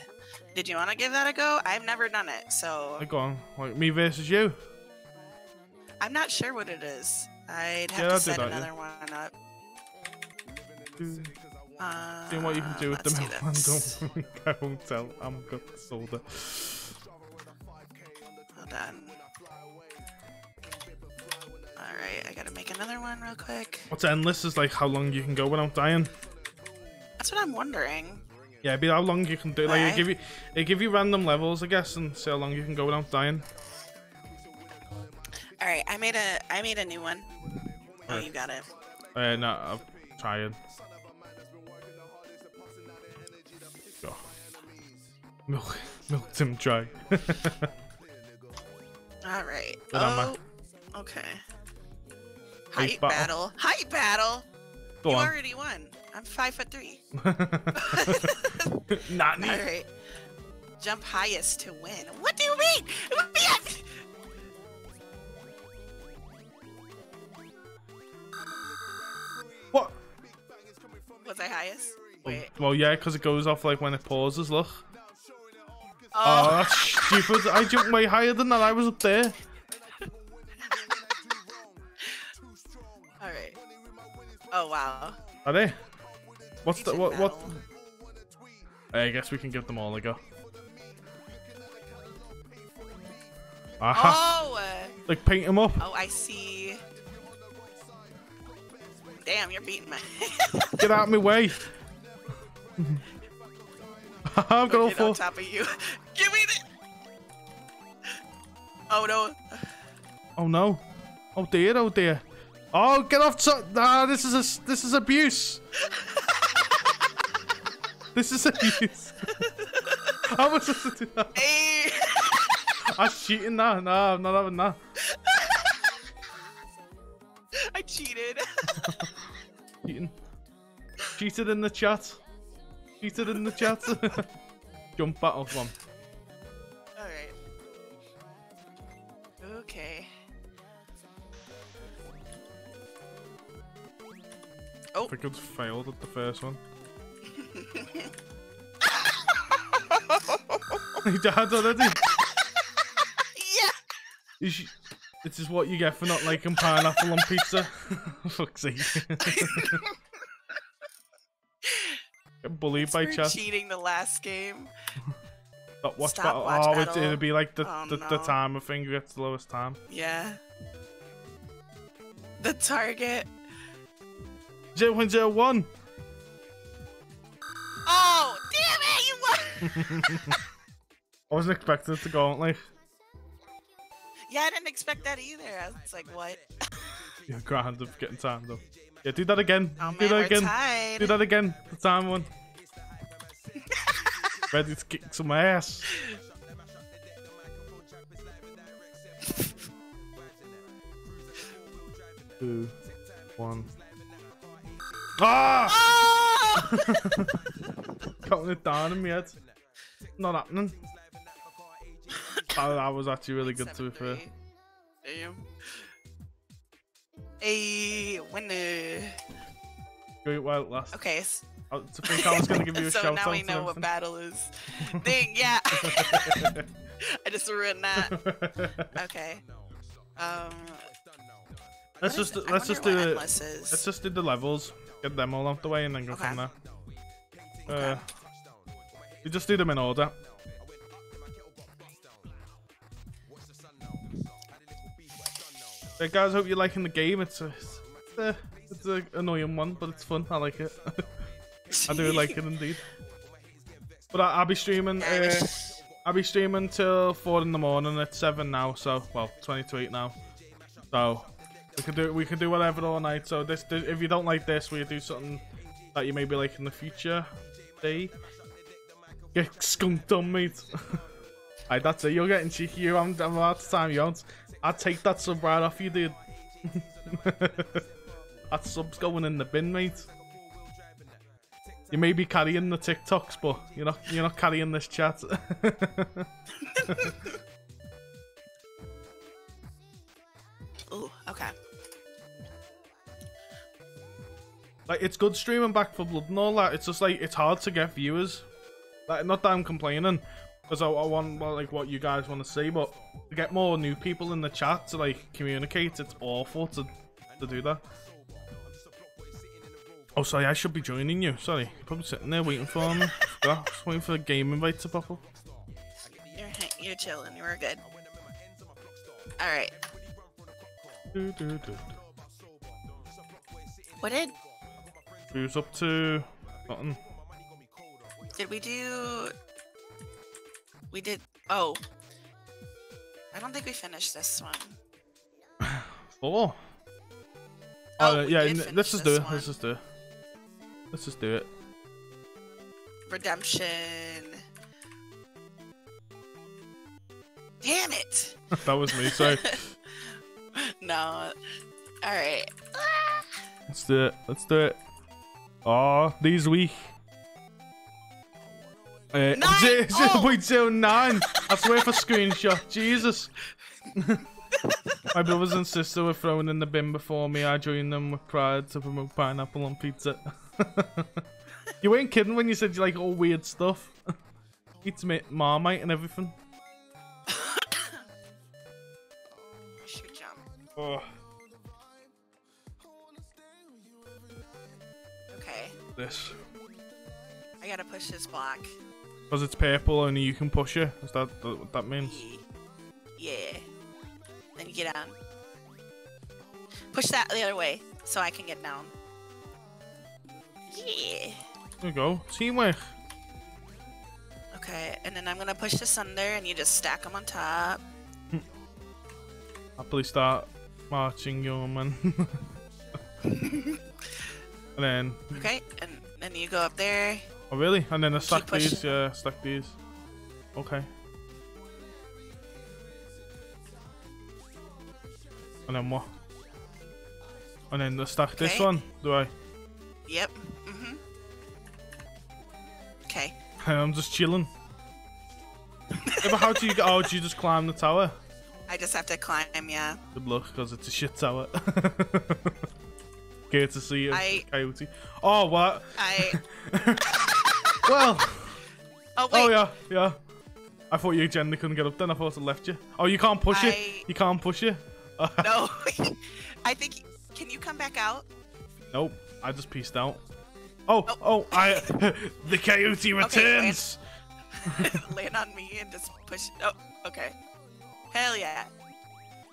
Did you want to give that a go? I've never done it, so go on. Like me versus you. I'm not sure what it is. I'd have Yeah, to set yeah. another one up. Uh, Seeing what you can do with the let's milk man. this. Don't worry, I won't tell. I'm got the soda. Hold on. Alright, I gotta make another one real quick. What's endless is like how long you can go without dying. That's what I'm wondering. Yeah, it'd be how long you can do. Like, it give you, it give you random levels, I guess, and see how long you can go without dying. Alright, I made a I made a new one. Oh, Alright. you got it. Uh, no, I'm trying. Milk, milk Tim dry. On, man. Oh, okay. Height battle. battle. Height battle. Go you on. already won. I'm five foot three. Not me. Alright. Jump highest to win. What do you mean? What? Was I highest? Oh, Wait. Well, yeah, because it goes off like when it pauses. Look. Oh, Oh, that's stupid. I jumped way higher than that. I was up there. alright. Oh wow. Are they? What's the what? What? I guess we can give them all a go. Aha! Oh! uh, Like paint them up. Oh, I see. Damn, you're beating me. Get out of my way. I've got all Get on four. top of you. Give me the. Oh no. Oh no. Oh dear, oh dear. Oh, get off! So nah, this is a this is abuse. this is abuse. How am I supposed to do that? Hey. I'm cheating now. Nah, I'm not having that. I cheated. Cheating. Cheated in the chat. Cheated in the chat. Jump battle, oh, come Oh. I think I just failed at the first one. he died already. yeah! You sh- this is what you get for not liking pineapple on pizza. Fuck's sake. Get bullied by For chat. cheating the last game. Stop watch Stop battle. watch oh, It, battle. it'll be like the, Oh, the, the no. timer thing gets the lowest time. Yeah. The target. 0.01. Oh, damn it! You won! I wasn't expecting it to go on like. yeah, I didn't expect that either. I was like, what? Yeah, grand of getting timed up. Yeah, do that again. Oh do man, that again. tied. Do that again. The time one. Ready to kick some ass. Two, one. Ah! Oh! Counting it down in my head. Not happening. that, that was actually really good to be fair. 7-3. Damn. Hey, winner. Go well at last. Okay, s- I to think I was gonna give you a so shout now we know what battle is. Dang, yeah. I just ruined that. Okay. Um. let's just it? Let's just do it. Let's just do the levels, get them all out the way, and then go Okay. from there. Okay. Uh, we just do them in order. Hey guys, hope you're liking the game. It's a, it's a, it's a annoying one, but it's fun. I like it. I do like it indeed. But I, I'll be streaming. Uh, I'll be streaming till four in the morning. It's seven now, so well, twenty to eight now. So we can do we can do whatever all night. So this, this if you don't like this, we do something that you maybe like in the future. Day. Get skunked on, mate. Alright, that's it. You're getting cheeky. Haven't done that time. You don't. I'd take that sub right off you, dude. that sub's going in the bin, mate. You may be carrying the TikToks, but you're not. You're not carrying this chat. Like it's good streaming back for blood and all that. It's just like it's hard to get viewers. Like not that I'm complaining, because I, I want like what you guys want to see, but to get more new people in the chat to like communicate, it's awful to to do that. Oh, sorry, I should be joining you. Sorry, you're probably sitting there waiting for me. Just waiting for a game invite to pop up. You're you're chilling. Were good. All right. Do, do, do, do. What did Who's up to button? did we do? We did. Oh. I don't think we finished this one. Four. Oh, Uh, yeah, did n- finish let's just do it. one. Let's just do it. Let's just do it. Redemption. Damn it! that was me. Sorry. no. All right. Let's do it. Let's do it. Oh, these weak. Uh, Nine! zero- Oh! 0.09. That's worth a screenshot. Jesus. My brothers and sister were thrown in the bin before me. I joined them with pride to promote pineapple on pizza. you weren't kidding when you said you like all weird stuff. Eats me marmite and everything. Shoot jump. Oh, this. I gotta push this block. Because it's purple, only you can push it. Is that what that means? Ye- Yeah. Then you get down. Push that the other way so I can get down. Yeah. There we go. Teamwork. Okay, and then I'm gonna push this under and you just stack them on top. Happily start marching, young man. and then, Okay, and then you go up there. oh really? And then I stack these. Yeah, stack these. Okay. And then what? And then I stack this one. Do I? Yep. Mm-hmm. Okay. I'm just chilling. yeah, but how do you get? Oh, do you just climb the tower? I just have to climb, yeah. Good luck, because it's a shit tower. Good to see you, I- Coyote. Oh, what? I. Well, Oh, oh wait. oh yeah, yeah. I thought you generally couldn't get up then. I thought I left you. Oh, you can't push it. You can't push it. No. I think. Can you come back out? Nope. I just pieced out. Oh, oh, I. the Coyote returns. Land on me and just push. Oh, okay. Hell yeah.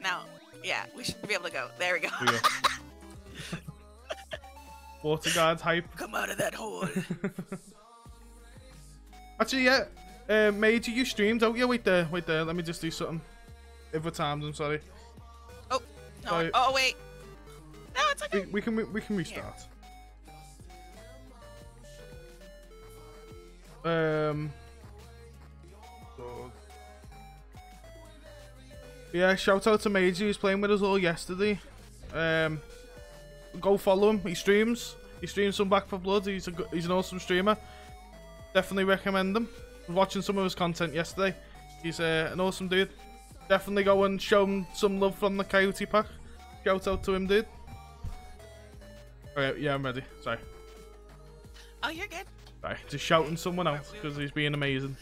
Now, yeah, we should be able to go. There we go. There we go. Water guard hype. Come out of that hole. Actually, yeah. Uh, Major, you streamed, don't you? Wait there, wait there. Let me just do something. If we're I'm sorry. Oh, no. Sorry. Oh, wait. No, it's okay. we can we can restart. Um. so- Yeah, shout out to Major who's playing with us all yesterday. Um, go follow him. He streams. He streams some Back for Blood. He's a he's an awesome streamer. Definitely recommend him. Watching some of his content yesterday. He's uh, an awesome dude. Definitely go and show him some love from the Coyote Pack. Shout out to him, dude. Okay, yeah, I'm ready. Sorry. Oh, you're good. Sorry. Just shouting someone else because he's being amazing.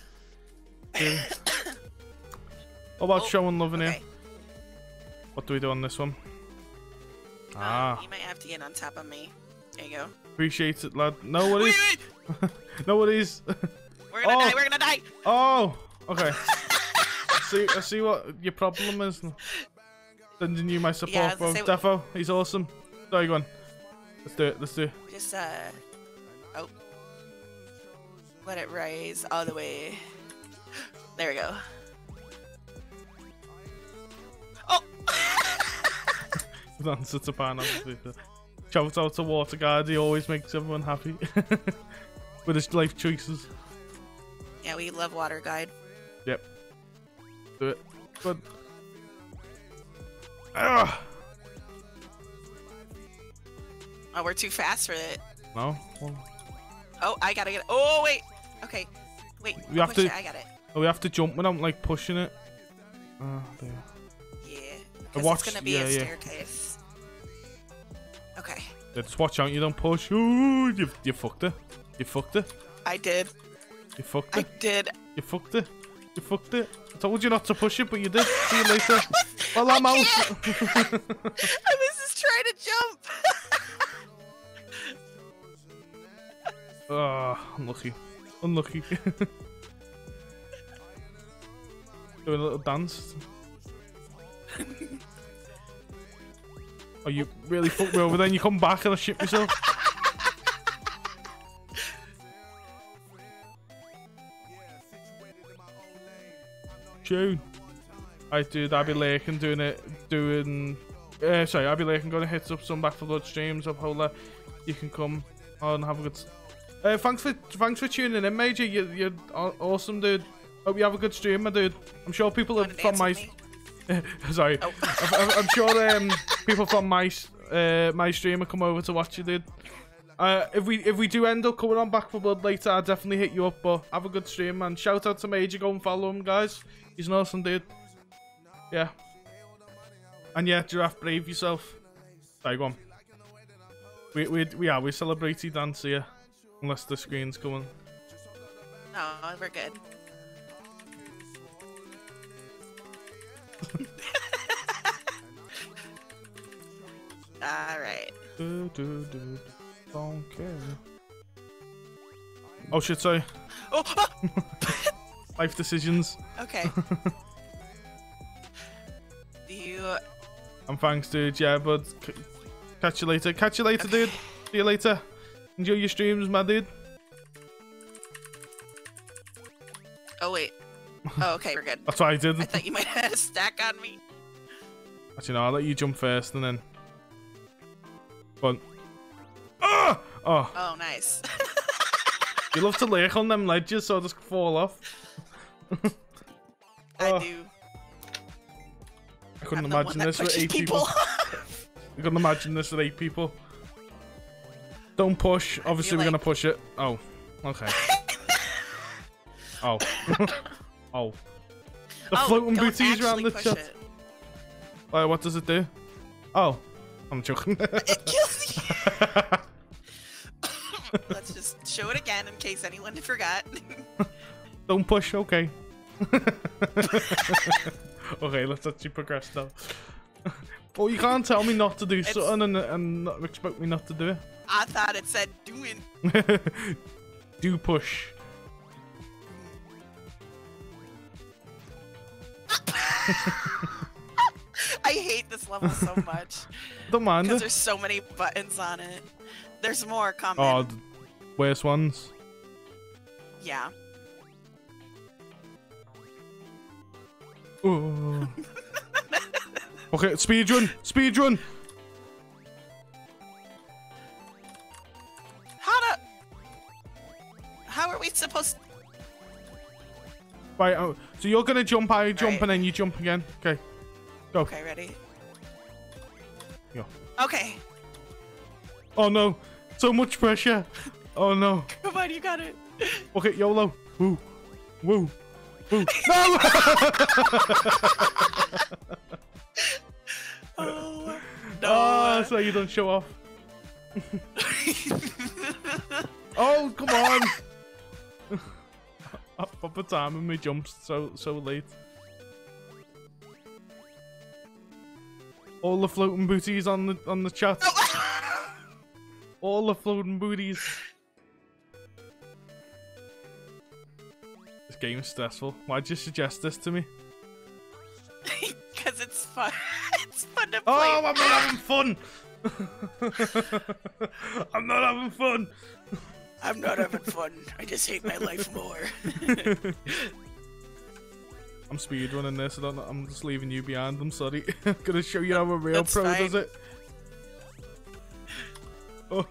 Dude. what about Oh, showing love in here? What do we do on this one? Um, Ah, you might have to get on top of me. There you go. appreciate it, lad. No. Wait, wait. no worries. We're gonna Oh. die. We're gonna die. oh, okay. see, I see what your problem is. Sending you my support, was bro. Defo, he's awesome. Sorry, go on. Let's do it. Let's do it. Just uh. Oh. Let it rise all the way. There we go. Answer to pineapple. Shout out to Water Guard. He always makes everyone happy with his life choices. yeah, we love water guide. Yep. Do it. Good. Ah. Oh, we're too fast for it. No. Well, Oh, I gotta get. Oh wait. Okay. Wait. We I'll have push to- It. I got it. oh, we have to jump when I'm like pushing it. Oh, there. Yeah. Watched- it's gonna be yeah, a yeah. Staircase. Okay. Yeah, just watch out. You don't push. Ooh, you, you fucked it. You fucked it. I did. You fucked it. I did. You fucked it. You fucked it. I told you not to push it, but you did. See you later. Well, I'm out. I was just trying to jump. Ah, unlucky. Unlucky. Doing a little dance. Oh, you really fucked me over then. You come back and I shit myself. June. I dude, I'll be lurking doing it, doing. Uh, sorry, I'll be lurking, gonna hit up some back for blood streams of Hola. You can come on and have a good. Uh, thanks for thanks for tuning in, Major. You, you're awesome, dude. Hope you have a good stream, my dude. I'm sure people are from my. me? Sorry, Oh. I'm, I'm- sure um, people from my uh, my stream will come over to watch you, dude. Uh, if we if we do end up coming on back for blood later, I'll definitely hit you up. But have a good stream, man. Shout out to Major. Go and follow him, guys. He's an awesome dude. Yeah. And yeah, giraffe, brave yourself. Sorry, go on. We we we are we celebrated dance here, unless the screen's going. No, we're good. All right. Do, do, do, don't care. Oh shit, sorry. Oh, ah! Life decisions. okay. Do you? And thanks, dude. Yeah, but catch you later. Catch you later, dude. See you later. Enjoy your streams, my dude. Oh wait. Oh, okay, we're good. That's what I did. I thought you might have had a stack on me. Actually, no, I'll let you jump first and then. But. Ah! Oh, Oh, nice. you love to lurk on them ledges so I just fall off. I Oh, do. I couldn't I'm imagine this with eight people. I couldn't imagine this with eight people. Don't push. Obviously, we're gonna push it. Oh, okay. oh, oh. The oh, floating booties around the it. Wait, what does it do? Oh, I'm joking. It kills you. Let's just show it again in case anyone forgot. Don't push. Okay. okay, let's actually progress now. well, you can't tell me not to do It's- something and, and not expect me not to do it. I thought it said doing. it. do push. I hate this level so much Don't mind because there's so many buttons on it. There's more coming. Oh, worst ones. yeah. Oh. okay, speed run, speed run. How to? How are we supposed? Right, oh, so you're gonna jump, I jump, Right. and then you jump again. Okay, go. Okay, ready? Go. Okay. Oh no, so much pressure. Oh no. Come on, you got it. Okay, YOLO. Woo, woo, woo. No. Oh no. Oh, so you don't show off. Oh, come on. Papa time and me jumps so so late. All the floating booties on the on the chat. All the floating booties. This game is stressful. Why'd you suggest this to me? Because it's fun. it's fun to oh, play. Oh, I'm not having fun. I'm not having fun. I'm not having fun. I just hate my life more. I'm speedrunning this. I don't know, I'm just leaving you behind. I'm sorry. I'm gonna show you how a real That's pro fine. does it. Oh,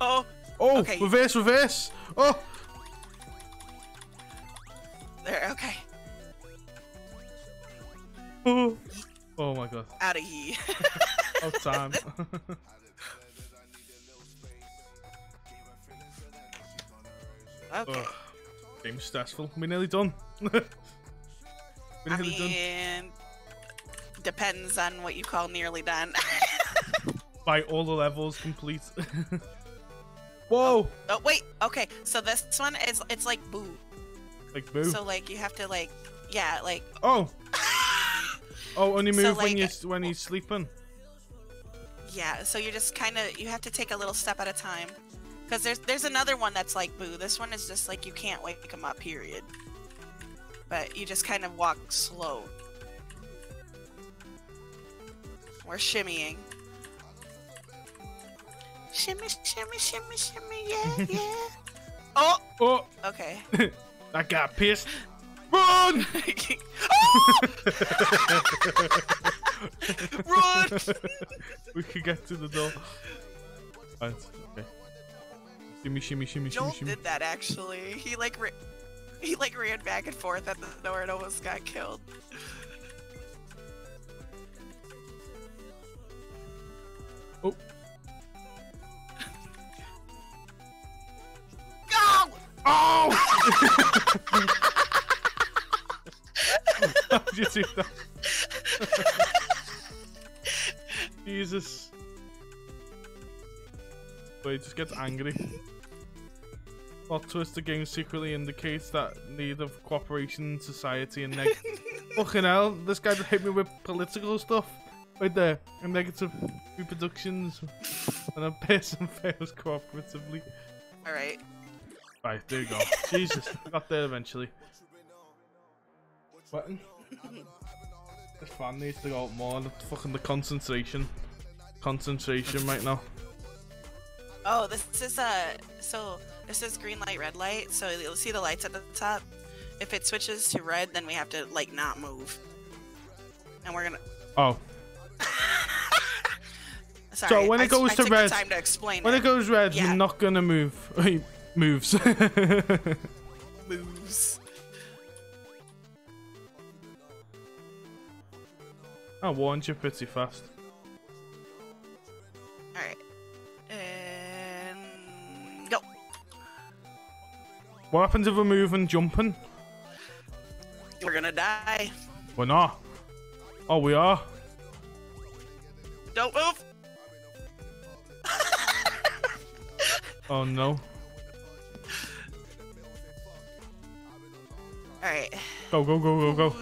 oh, oh, Okay. reverse, reverse. Oh, there. Okay. oh, oh my god. Out of here. Oh, time. Okay. Ugh. Game's stressful. We're nearly done. We're I nearly done. depends on what you call nearly done. By all the levels complete. Oh, Whoa! oh wait. Okay. So this one is it's like boo. Like boo. So like you have to like yeah like oh, oh, only So, move when like- you when he's sleeping. yeah. So you're just kind of you have to take a little step at a time. Because there's there's another one that's like boo. This one is just like you can't wake him up. Period. But you just kind of walk slow. We're shimmying. Shimmy, shimmy, shimmy, shimmy, yeah, yeah. oh, Oh, okay. I got pissed. Run! Run! we could get to the door. Right, okay. Shimmy, shimmy, shimmy, Joel shimmy, shimmy. did that actually. He like he like ran back and forth at the door and almost got killed. Oh. Go! Oh! How did you do that? Jesus. But he just gets angry. Plot twist the game secretly indicates that need of cooperation in society and neg- Fucking hell, this guy hit me with political stuff. Right there. And negative reproductions. and a person fails cooperatively. All right. Right, there you go. Jesus, got there eventually. What? This fan needs to go out more. The fucking the concentration, concentration right now. Oh, this is uh so this is green light, red light. So you'll see the lights at the top. If it switches to red, then we have to like not move. And we're gonna. Oh, Sorry. when it I- goes I to red- time to explain when it goes red, Yeah. you're not gonna move. Moves. moves. I warned you pretty fast. All What happens if we're moving, jumping? We're gonna die. We're not. Oh, we are. Don't move. Oh no. All right. Go, go, go, go, go.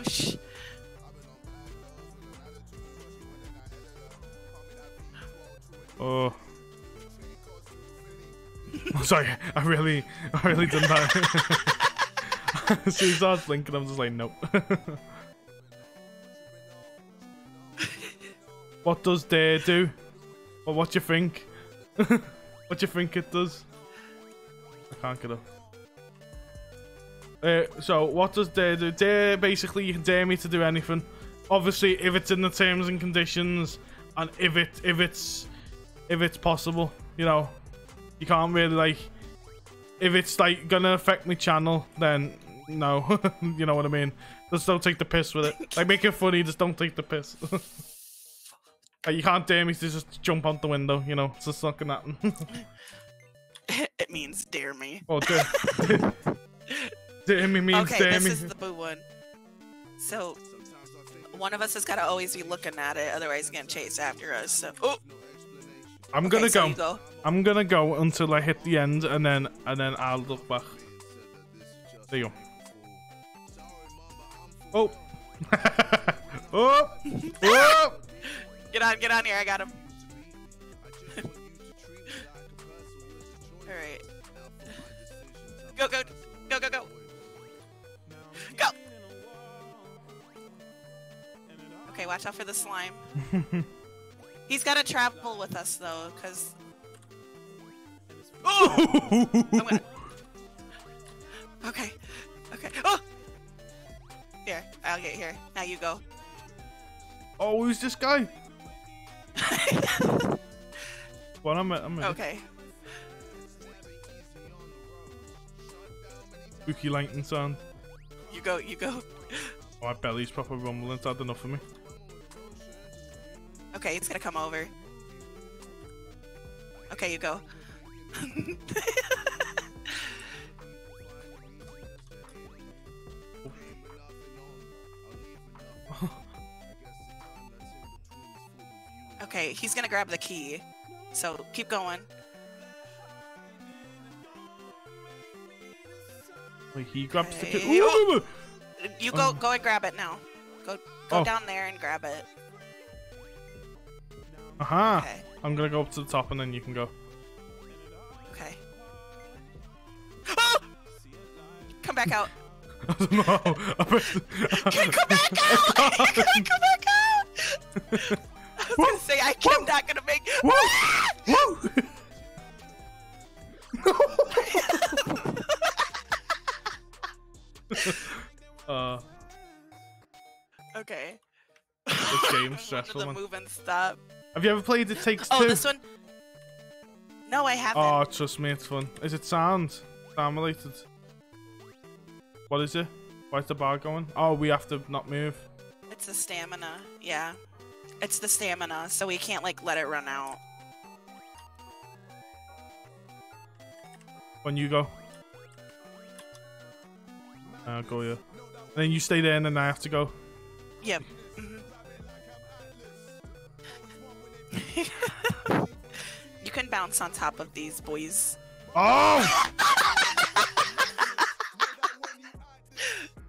Oh. I'm sorry, I really, I really did not. as soon as I blinking, I'm just like, nope. what does dare do? What do you think? what do you think it does? I can't get up. Uh, so, what does dare do? Dare, basically, you can dare me to do anything. Obviously, if it's in the terms and conditions, and if it, if it's, if it's possible, you know, you can't really like. If it's like gonna affect my channel, then no, you know what I mean. Just don't take the piss with it. Like make it funny, just don't take the piss. like, you can't dare me to just jump out the window, you know. It's just not gonna happen. it means dare me. oh, dare, dare me means okay, dare this me. is the boo one. So one of us has got to always be looking at it, otherwise it's gonna chase after us. So, oh, I'm okay, gonna so go. go. I'm gonna go until I hit the end, and then and then I'll look back. There you go. Oh. oh. Oh. Get on, get on here. I got him. All right. Go, go, go, go, go. Go. Okay, watch out for the slime. He's got to travel with us though, cause. Oh! Gonna... Okay. Okay. Oh! Here, I'll get here. Now you go. oh, who's this guy? Well, I'm, I'm Okay. spooky lightning sound. You go, you go. My belly's proper rumbling. It's had enough for me. Okay, it's gonna come over. Okay, you go. okay, he's gonna grab the key. So keep going. Like he grabs the Okay. kid. Ooh! You go, Um. go and grab it now. Go, go Oh. down there and grab it. Aha! Okay. I'm gonna go up to the top and then you can go. Okay. Oh! Come back out. no, I bet- Come back out! Come back out! I was gonna say I, I'm not gonna make. Woo! Ah! uh, okay. this game's stressful, the move and stop. Have you ever played It Takes Oh, Two? this one. No, I haven't. Oh, trust me, it's fun. Is it sound? Sound related? What is it? Why's the bar going? Oh, we have to not move. It's the stamina. Yeah. It's the stamina, so we can't like let it run out. When you go. I'll go yeah. And then you stay there and then I have to go. Yep. Mhm. you can bounce on top of these boys. Oh!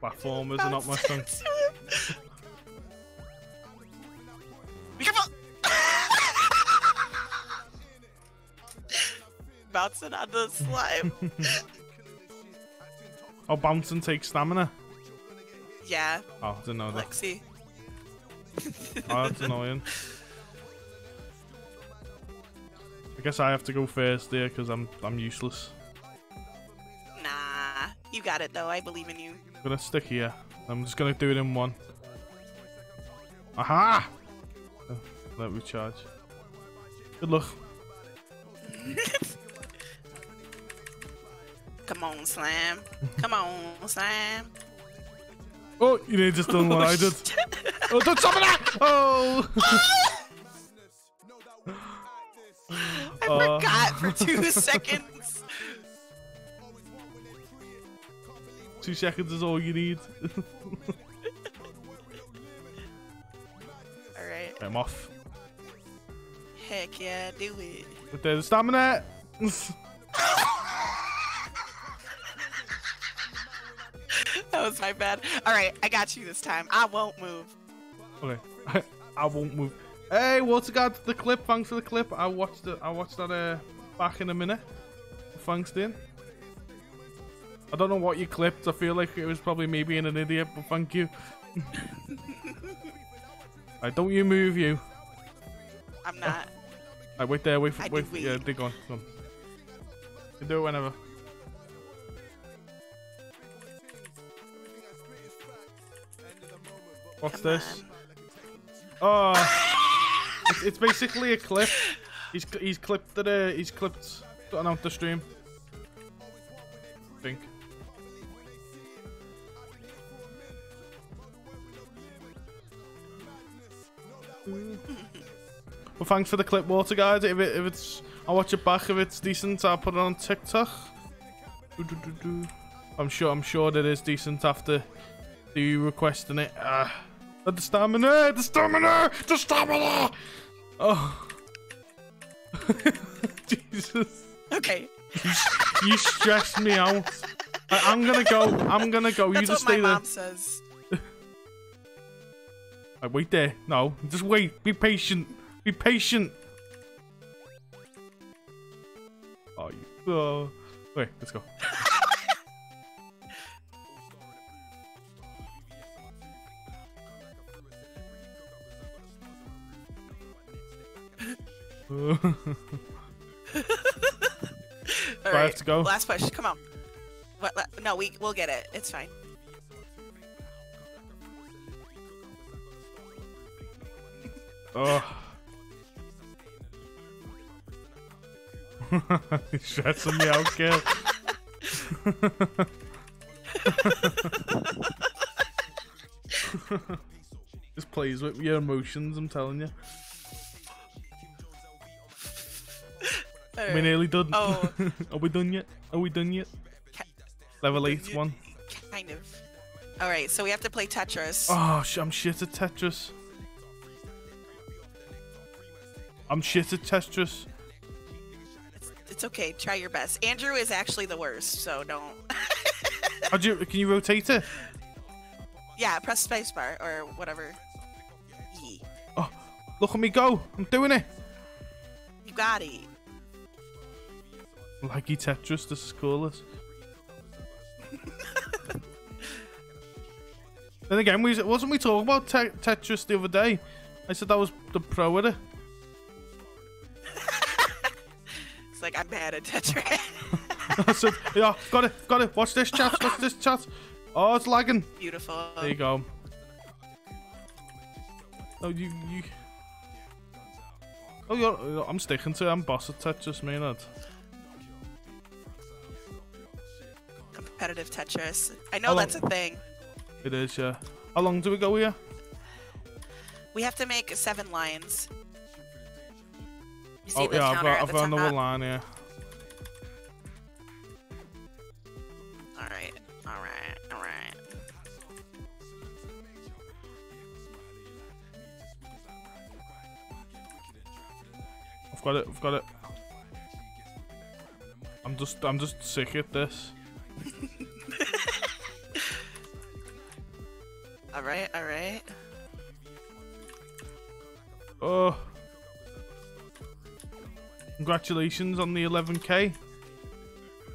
Platformers are not my thing. Be careful! Bouncing on the slime. Oh, bouncing takes stamina. Yeah, Oh, I didn't know that. Lexi. Oh, that's annoying. Guess I have to go first there because I'm I'm useless. Nah, you got it though. I believe in you. I'm gonna stick here. I'm just gonna do it in one. Aha! Oh, let me charge. Good luck. Come on, Slam. Come on, Slam. Oh, you need just done what I did. Oh, don't stop that! Oh! I Uh. forgot for two seconds. Two seconds is all you need. All right. I'm off. Heck yeah, do it. But there's stamina. That was my bad. All right, I got you this time. I won't move. okay, I, I won't move. Hey, what's got the clip? Thanks for the clip. I watched it. I watched that uh, back in a minute. Thanks, Dean. I don't know what you clipped. I feel like it was probably me being an idiot, but thank you. Alright, don't you move, you. I'm not. Alright, wait there. Wait, I for, do wait. wait. Yeah, dig on. Come on. You can do it whenever. What's Come this? on. Oh, it's, it's basically a clip. He's he's clipped it. Uh, he's clipped out the stream. I think. well, thanks for the clip, water guys. If it if it's, I'll watch it back. If it's decent, I'll put it on TikTok. Do-do-do-do. I'm sure. I'm sure that is decent after you requesting it. Ah. Uh, the stamina! The stamina! The stamina! Oh. Jesus. Okay, You stressed me out. I, I'm gonna go. I'm gonna go. that's you just stay there. That's what my mom says. Right, wait there. No, just wait. Be patient. Be patient. Oh, you. Oh. Wait, let's go. All I have to go? Last push. Come on. What, la- no, we we'll get it. It's fine. oh. You're stressing me out. Just plays with your emotions, I'm telling you. All We right. nearly done. Oh. Are we done yet? Are we done yet? Ca- Level 8 one. Kind of. All right, so we have to play Tetris. Oh, sh- I'm shit at Tetris. I'm shit at Tetris. It's, it's okay. Try your best. Andrew is actually the worst, so don't. How do you, can you rotate it? yeah, press spacebar or whatever. Oh, look at me go. I'm doing it. You got it. Laggy Tetris, this is cool. This. then again, we wasn't we talking about te- Tetris the other day? I said that was the pro at it. It's like I'm bad at Tetris. I said, yeah, got it, got it. Watch this chat, watch this chat. Oh, it's lagging. Beautiful. There you go. Oh, you, you. Oh, you're, I'm sticking to it. I'm boss at Tetris, me lad. Competitive Tetris. I know How that's a thing. It is, yeah. How long do we go here? We have to make seven lines. Oh, yeah, I've got, I've got another line here. All right, all right, all right. I've got it, I've got it. I'm just, I'm just sick at this. All right, all right. Oh. Congratulations on the 11k.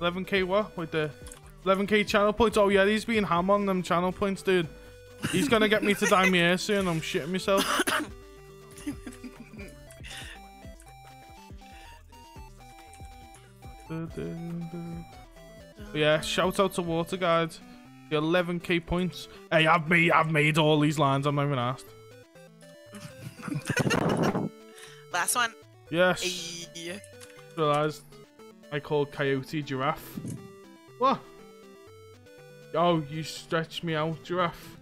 11k what? With the 11k channel points. Oh yeah, he's being ham on them channel points, dude. He's gonna get me to my hair soon. I'm shitting myself. Yeah, shout out to Water Guide. 11k points. Hey, I've made I've made all these lines. I'm not even asked. Last one. Yes. Ayy. Realized I called Coyote Giraffe. What? Oh, you stretched me out, Giraffe.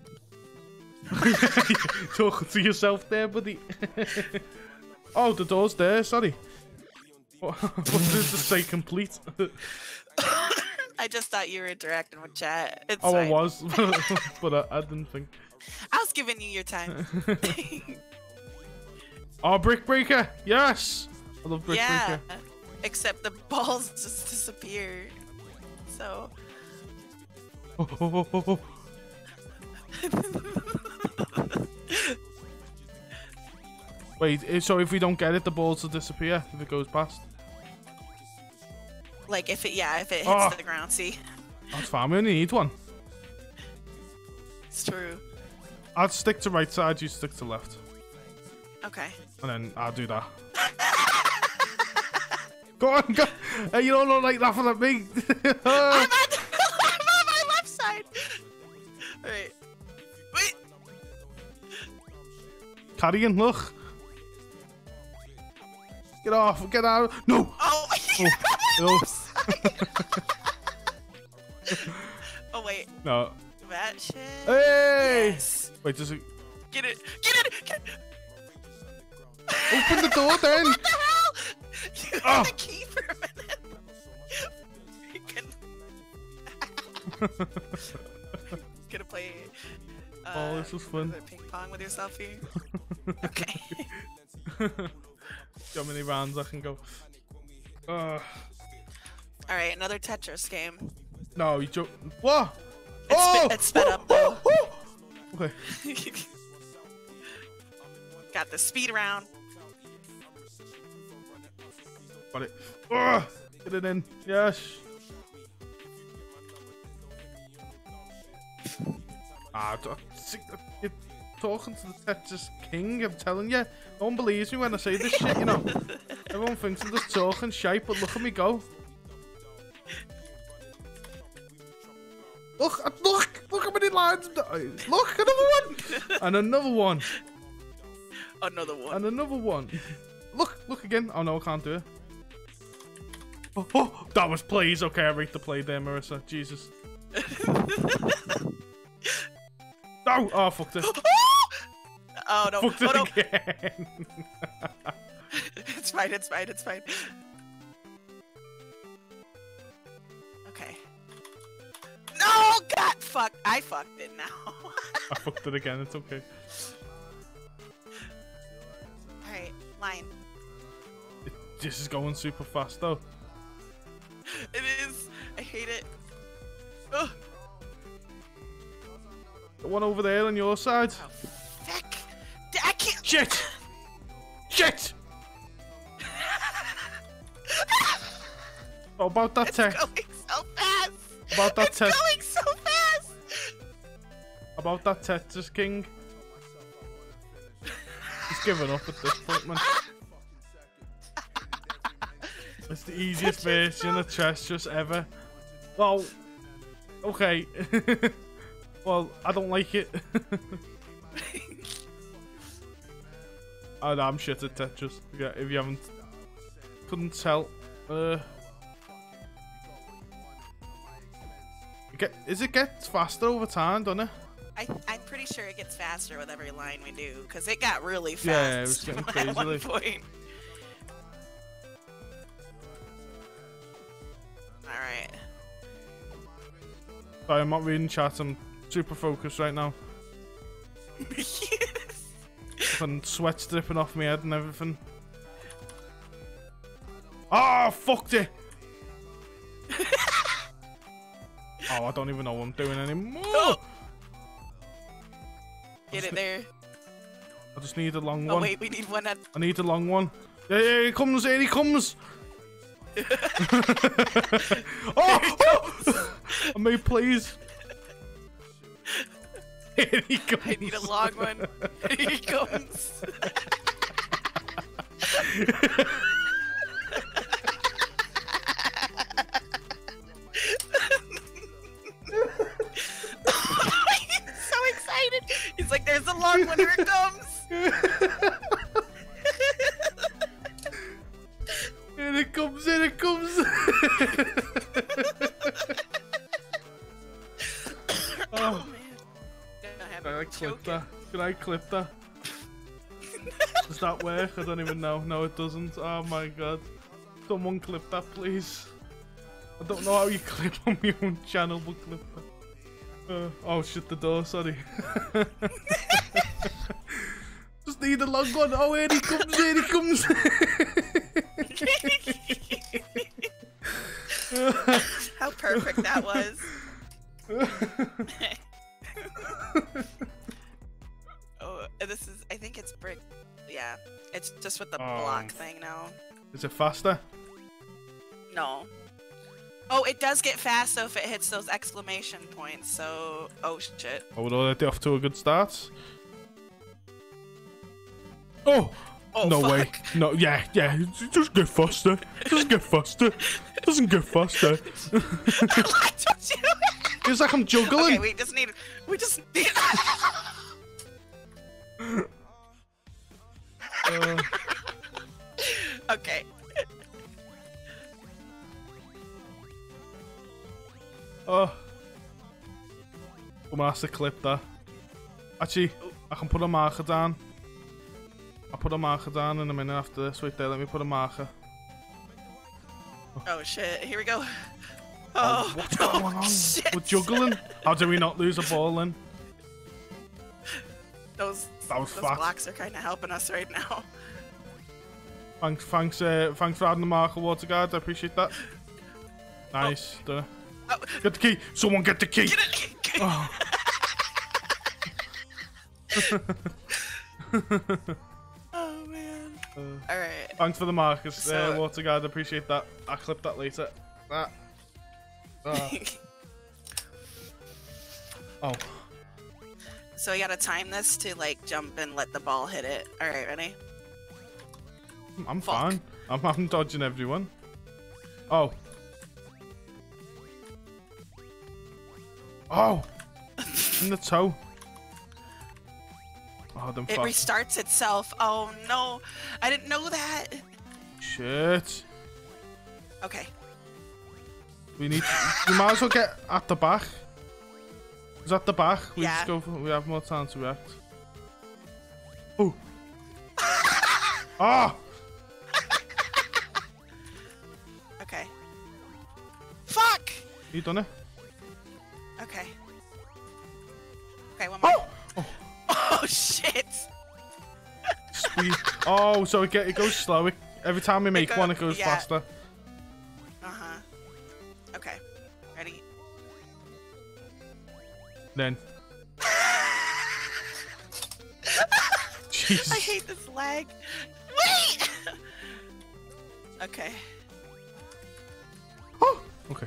Talking to yourself there, buddy. oh, the door's there. Sorry. What, what did it say? Complete. I just thought you were interacting with chat. It's oh, I was, but I, I didn't think. I was giving you your time. Oh, Brick Breaker. Yes. I love Brick yeah. Breaker. Except the balls just disappear. So. Oh, oh, oh, oh, oh. Wait, eh, so if we don't get it, the balls will disappear if it goes past. Like if it, yeah, if it hits Oh. the ground. See, That's fine. We only need one. it's true. I'd stick to right side. You stick to left, Okay. and then I'll do that. go on, go. Hey, you don't look like laughing at me. I'm, on, I'm on my left side. Alright. Wait. Carrying, look. Get off. Get out. No. Oh, Oh. oh wait. No. That shit. Hey. Yes. Wait, it Get it. Get it. Get it. open the door then? What the hell? You Oh. had the key for a minute. Gonna play. Uh, Oh, this is fun. Ping pong with yourself here. okay. How many rounds I can go? Uh, All right, another Tetris game. no, you joke. What? It's, oh! spe- it's sped up though. Okay. Got the speed round. Got it. Ugh, get it in. Yes. Ah, you're talking to the Tetris King. I'm telling you, no one believes me when I say this shit. You know, everyone thinks I'm just talking shite, but look at me go. Look, uh, look, look how many lines. I'm Look, another one, and another one, Another one. and another one. Look, look again. Oh no, I can't do it. Oh, oh, that was plays. Okay, I rate the play there, Marissa. Jesus. No! Oh, fucked it. oh no! Fucked Oh it no! again. it's fine. It's fine. It's fine. No, God, fuck! I fucked it now. I fucked it again. It's okay. All right, line. It, This is going super fast though. It is. I hate it. Ugh. The one over there on your side. Oh, fuck! I can't. Shit! Shit! About that tech. Going so fast. About that It's tech. going so fast. About that Tetris King. He's given up at this point, man. It's the easiest version of Tetris ever. Well, okay. well, I don't like it. oh, no, I'm shit at Tetris. Yeah, if you haven't, couldn't tell. Uh, get, is it gets faster over time, doesn't it? I, I'm pretty sure it gets faster with every line we do because it got really fast. Yeah, it was getting at one like- point. All right. Sorry, I'm not reading chat. I'm super focused right now. And sweat's dripping off my head and everything. Oh, fucked it! Oh, I don't even know what I'm doing anymore. Oh! Get it there. I just need a long Oh one. wait, we need one. At- I need a long one. Yeah, yeah, here he comes, here he comes. oh, oh! Mate, please. Here he comes. I need a long one. Here he comes. Like, there's a long one. Here it comes. Here it comes, here it comes. oh, Man. I have can I clip that? Can I clip that? Does that work? I don't even know. No, it doesn't. Oh my god. Someone clip that, please. I don't know how you clip on your own channel, but clip that. Uh, oh, shut the door, sorry. Need a long one. Oh, here he comes, here he comes. How perfect that was. oh, this is. I think it's brick. Yeah, it's just with the Um, block thing now. Is it faster? No. Oh, it does get fast though if it hits those exclamation points. So, oh shit. I would already off to a good start. Oh! Oh no fuck. way. No, yeah, yeah. It doesn't get faster. Doesn't get faster. Doesn't get faster. It's like I'm juggling. okay, we just need. We just need. Uh, okay. oh. I'm gonna have to clip that. Actually, I can put a marker down. I'll put a marker down in a minute after this. Wait there, let me put a marker. Oh shit. Here we go. Oh, Oh, what's oh, going on? Shit. We're juggling. How do we not lose a ball then? Those, That was those fat. blocks are kind of helping us right now. Thanks, thanks, uh, thanks for adding the marker, water guard. I appreciate that. Nice. Done it. Oh, Get the key. Someone get the key. get it. Oh. Oh. Uh, All right. thanks for the markers, uh, water guard. Appreciate that. I'll clip that later. That. Ah. oh. so we gotta time this to like jump and let the ball hit it. All right, ready? I'm Fuck. fine. I'm, I'm dodging everyone. Oh. Oh. In the toe. Oh, them It fuck. restarts itself. Oh no, I didn't know that. Shit. Okay. We need. we might as well get at the back. Is at the back? We Yeah. just go. For, we have more time to react. Oh. Ah! Okay. Fuck. You done it? Okay. Okay, one more. Oh! Shit. Speed. Oh, so it, get, it goes slow. It, every time we make go- one, it goes yeah. faster. Uh huh. Okay. Ready? Then. I hate this lag. Wait. okay. Oh! Okay.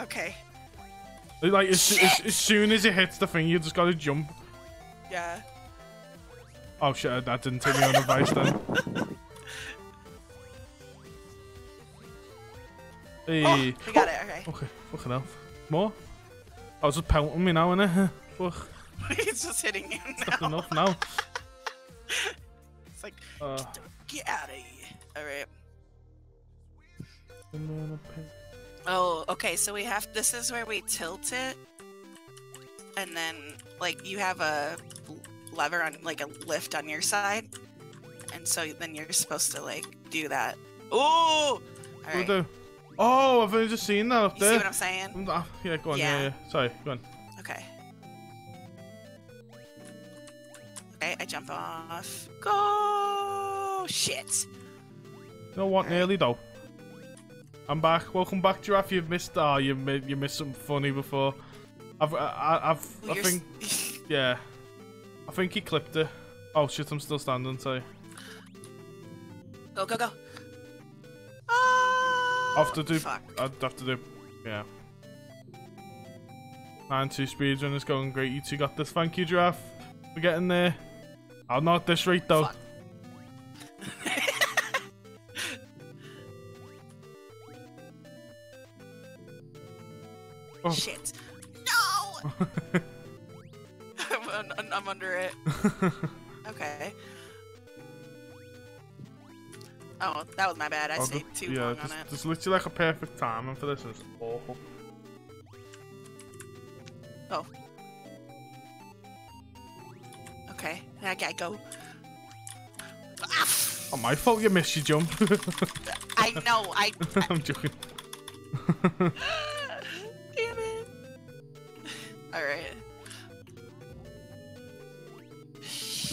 Okay. Like as, as, as soon as it hits the thing, you just gotta jump. Yeah. Oh shit! That didn't take me on advice then. Hey. Oh, we got it. Okay. Okay, fucking hell. More? I was just pelting me now, innit? Fuck, He's just hitting you that's now. enough now. It's like, Uh, get out of here. All right. banana pig. Oh, okay. So we have. This is where we tilt it, and then like you have a lever on, like a lift on your side, and so then you're supposed to like do that. Ooh. All What do we right. do? Oh, I've only just seen that up You see what I'm saying? Ah, yeah, go on. Yeah. Yeah. yeah, Sorry, go on. Okay. Okay, I jump off. Go! Shit. You know what? Alright. Nearly though. I'm back. Welcome back, Giraffe. You've missed. Oh, you mi- you missed something funny before. I've I, I- I've I think yeah. I think he clipped it. Oh shit! I'm still standing. Sorry. Go, go, go. Oh, I have to do. Ah, fuck. I'd have to do. Yeah. Nine two speedrun is going great. You two got this. Thank you, Giraffe, for getting there. I'm not this rate though. Oh. Shit. No! I'm, un- I'm under it. Okay. Oh, that was my bad. I Oh, stayed too yeah, long on just, it. just literally like a perfect timing for this. and It's awful. Oh. Okay, I gotta go. Oh, my fault. You missed your jump. I know. I. I'm joking.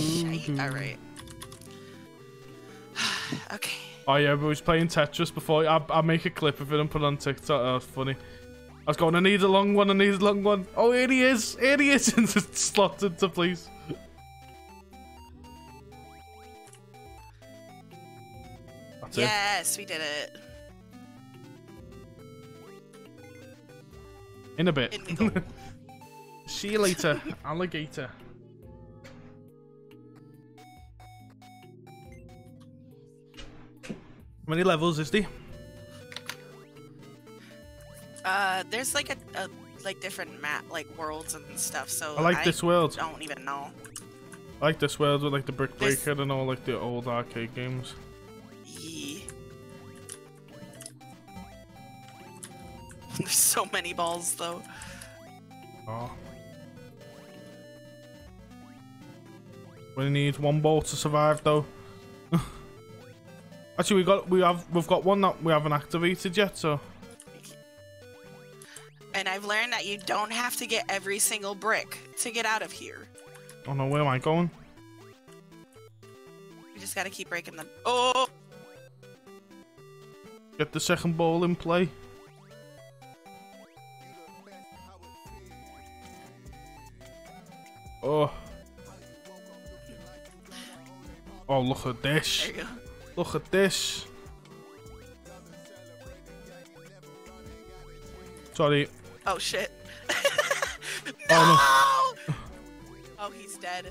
Shite. Mm-hmm. All right. okay. Oh yeah, we was playing Tetris before. I I make a clip of it and put it on TikTok. Was funny. I was going, I need a long one. I need a long one. Oh, here he is. Here he is. And just slots into place. That's it. Yes, we did it. In a bit. In. See you later, alligator. Many levels is the? Uh, there's like a, a like different map, like worlds and stuff. So I like this world. Don't even know. I like this world with like the brick breaker and all like the old arcade games. Yee. There's so many balls though. Oh. We need one ball to survive though. Actually, we got we have we've got one that we haven't activated yet. So And I've learned that you don't have to get every single brick to get out of here. oh no, where am I going? You just gotta keep breaking them. Oh, Get the second ball in play. Oh. Oh, look at this. There you go. Look at this. Sorry. Oh shit. Oh, no! oh, he's dead.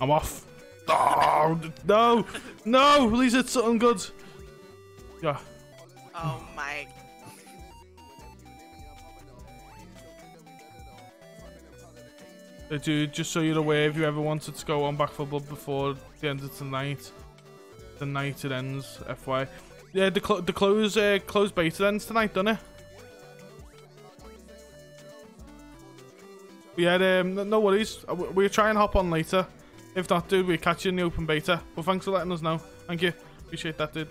I'm off. Oh, no. No, please hit something good. Yeah. Oh my. Uh, Dude, just so you're aware, if you ever wanted to go on Back 4 Blood before the end of tonight, the night it ends, FY. Yeah, the, cl the close uh, close beta ends tonight, doesn't it? Yeah, um, no worries. Uh, we- We'll try and hop on later. If not, dude, we'll catch you in the open beta. Well, thanks for letting us know. Thank you. Appreciate that, dude.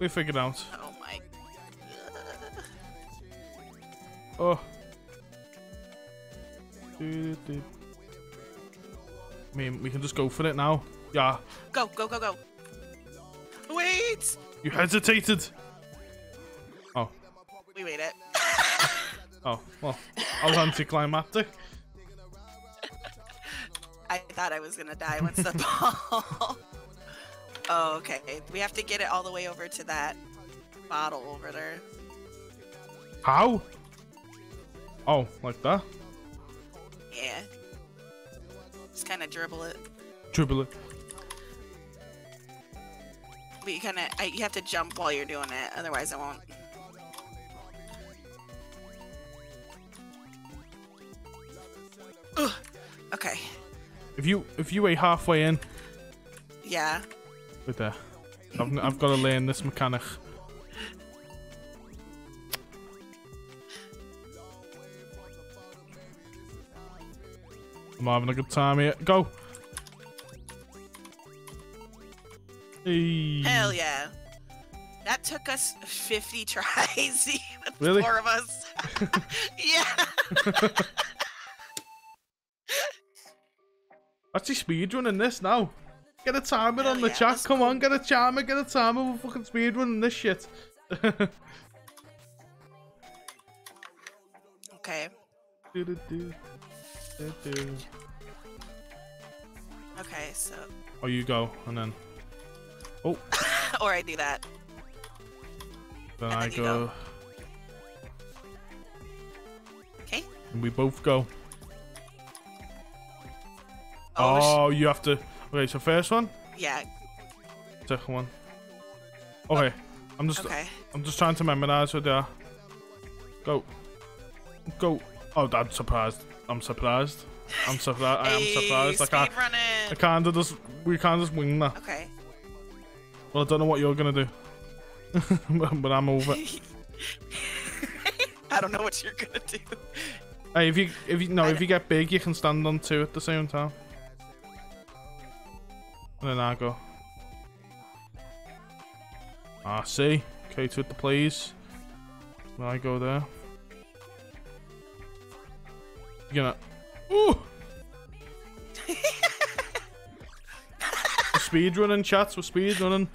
We figured out. Oh my. Dude, dude. I mean, we can just go for it now. Yeah. Go, go, go, go. Wait! You hesitated. Oh. We made it. Oh. Well, I was anticlimactic. I thought I was gonna die once the ball. oh, okay. We have to get it all the way over to that bottle over there. How? Oh, like that? Yeah. Just kind of dribble it. Dribble it. But you kind of you have to jump while you're doing it, otherwise it won't. Ugh. Okay. If you if you were halfway in, Yeah. right there. I've, I've got to learn this mechanic. I'm having a good time here. Go. Hey. Hell yeah. That took us 50 tries, with Really? four of us. yeah. That's Actually, speedrunning this now. Get a timer Hell on the yeah, chat. Come go. on, get a timer, get a timer. We're fucking speedrunning this shit. Okay. Do, do, do. Do, do. Okay, so Oh, you go, and then Oh. or I do that. then I you go. go. Okay. And we both go. Oh, Oh, you have to. Okay, so first one, yeah. second one. Okay, I'm just Okay. I'm just trying to memorize what they are. Go, go. Oh, I'm surprised. I'm surprised. I'm surprised. I am surprised. I can't. running. I kind of just. We can't just wing that. Okay. Well, I don't know what you're gonna do. but I'm over. it. I don't know what you're gonna do. Hey, if you if you no, if you get big, you can stand on two at the same time. And then I go. Ah, see, Kate with the please. I go there. Gonna. Ooh. Speed running, chats. We're speed running.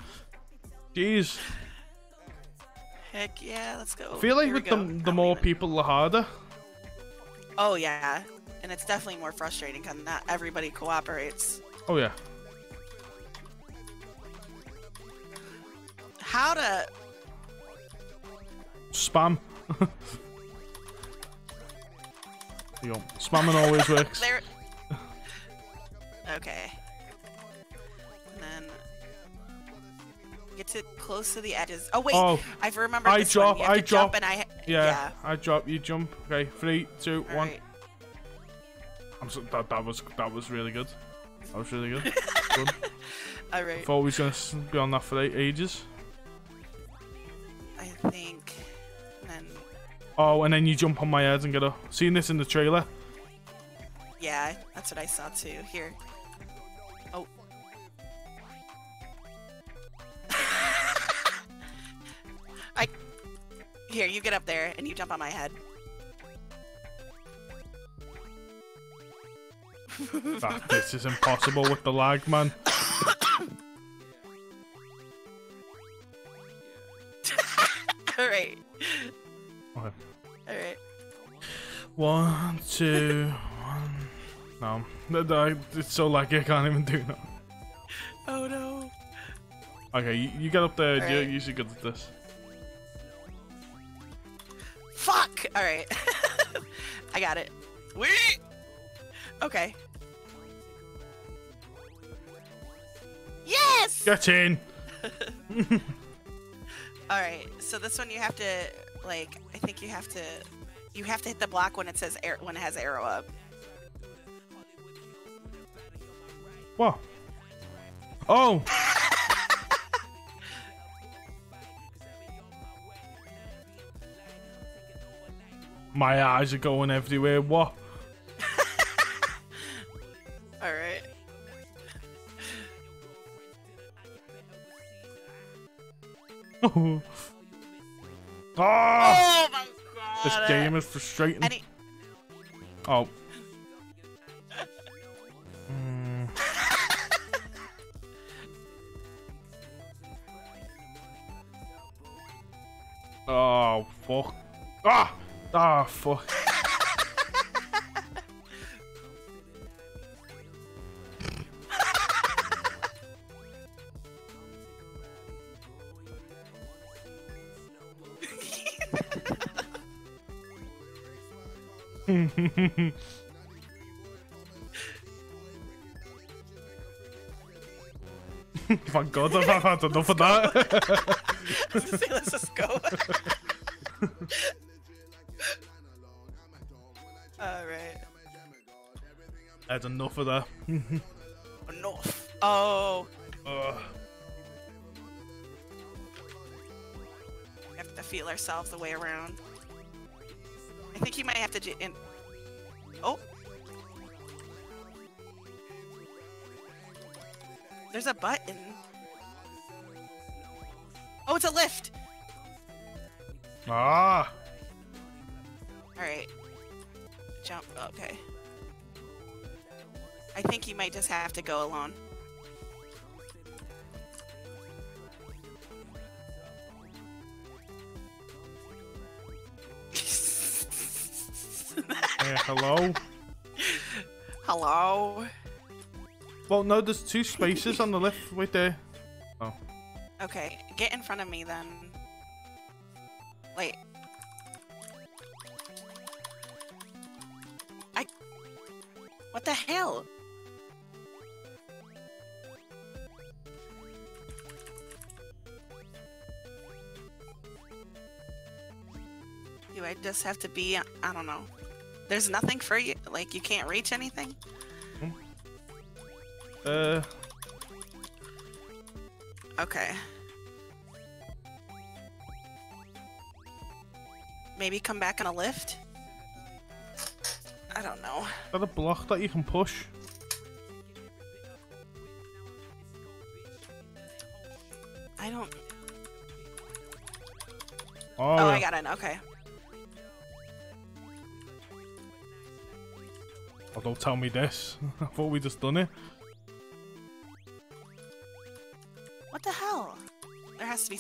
Jeez. Heck yeah, let's go. I feel like Here with the the more people, the harder. Oh yeah, and it's definitely more frustrating because not everybody cooperates. Oh yeah. How to? Spam. You go. Spamming always works. There. Okay. And then get to close to the edges. Oh wait, Oh, I remember I drop, one. You have I jump drop. and I. yeah, I drop, you jump. Okay, three, two, All one. right. I'm so, that that was that was really good. That was really good. good. All right. Thought we was gonna be on that for a- ages. I think. Oh, and then you jump on my head and get a. Seen this in the trailer. yeah, that's what I saw too. Here. Oh. I. Here, you get up there and you jump on my head. That, ah, this is impossible with the lag, man. All right. Okay. All right. One, two, one. No, no, no, it's so laggy. I can't even do that. Oh no. Okay, you, you get up there. You're Alright. usually good at this. Fuck! Alright. I got it. Wait! Okay. Yes! Get in. Alright, so this one you have to, like, I think you have to, you have to hit the block when it says, air, when it has arrow up. What? Oh. My eyes are going everywhere. What? Alright. Oh. Ah! Oh my god! This game is frustrating. Oh. Mm. Oh, fuck. Ah! Ah, fuck. Thank God I've had enough of that. I was gonna say, let's just go. Alright. I had enough of that. Enough. Oh. Ugh. We have to feel ourselves the way around. I think you might have to in. There's a button. Oh, it's a lift. Ah! All right. Jump. Okay. I think you might just have to go alone. Uh, hello. Hello. Well, no, there's two spaces on the left right there. Oh. Okay, get in front of me then. Wait. I. What the hell? Do I just have to be? I don't know. There's nothing for you. Like you can't reach anything. Uh, Okay. Maybe come back in a lift? I don't know. is that a block that you can push? I don't. Oh, Oh, I got in. Okay. Oh, don't tell me this. I thought we just done it.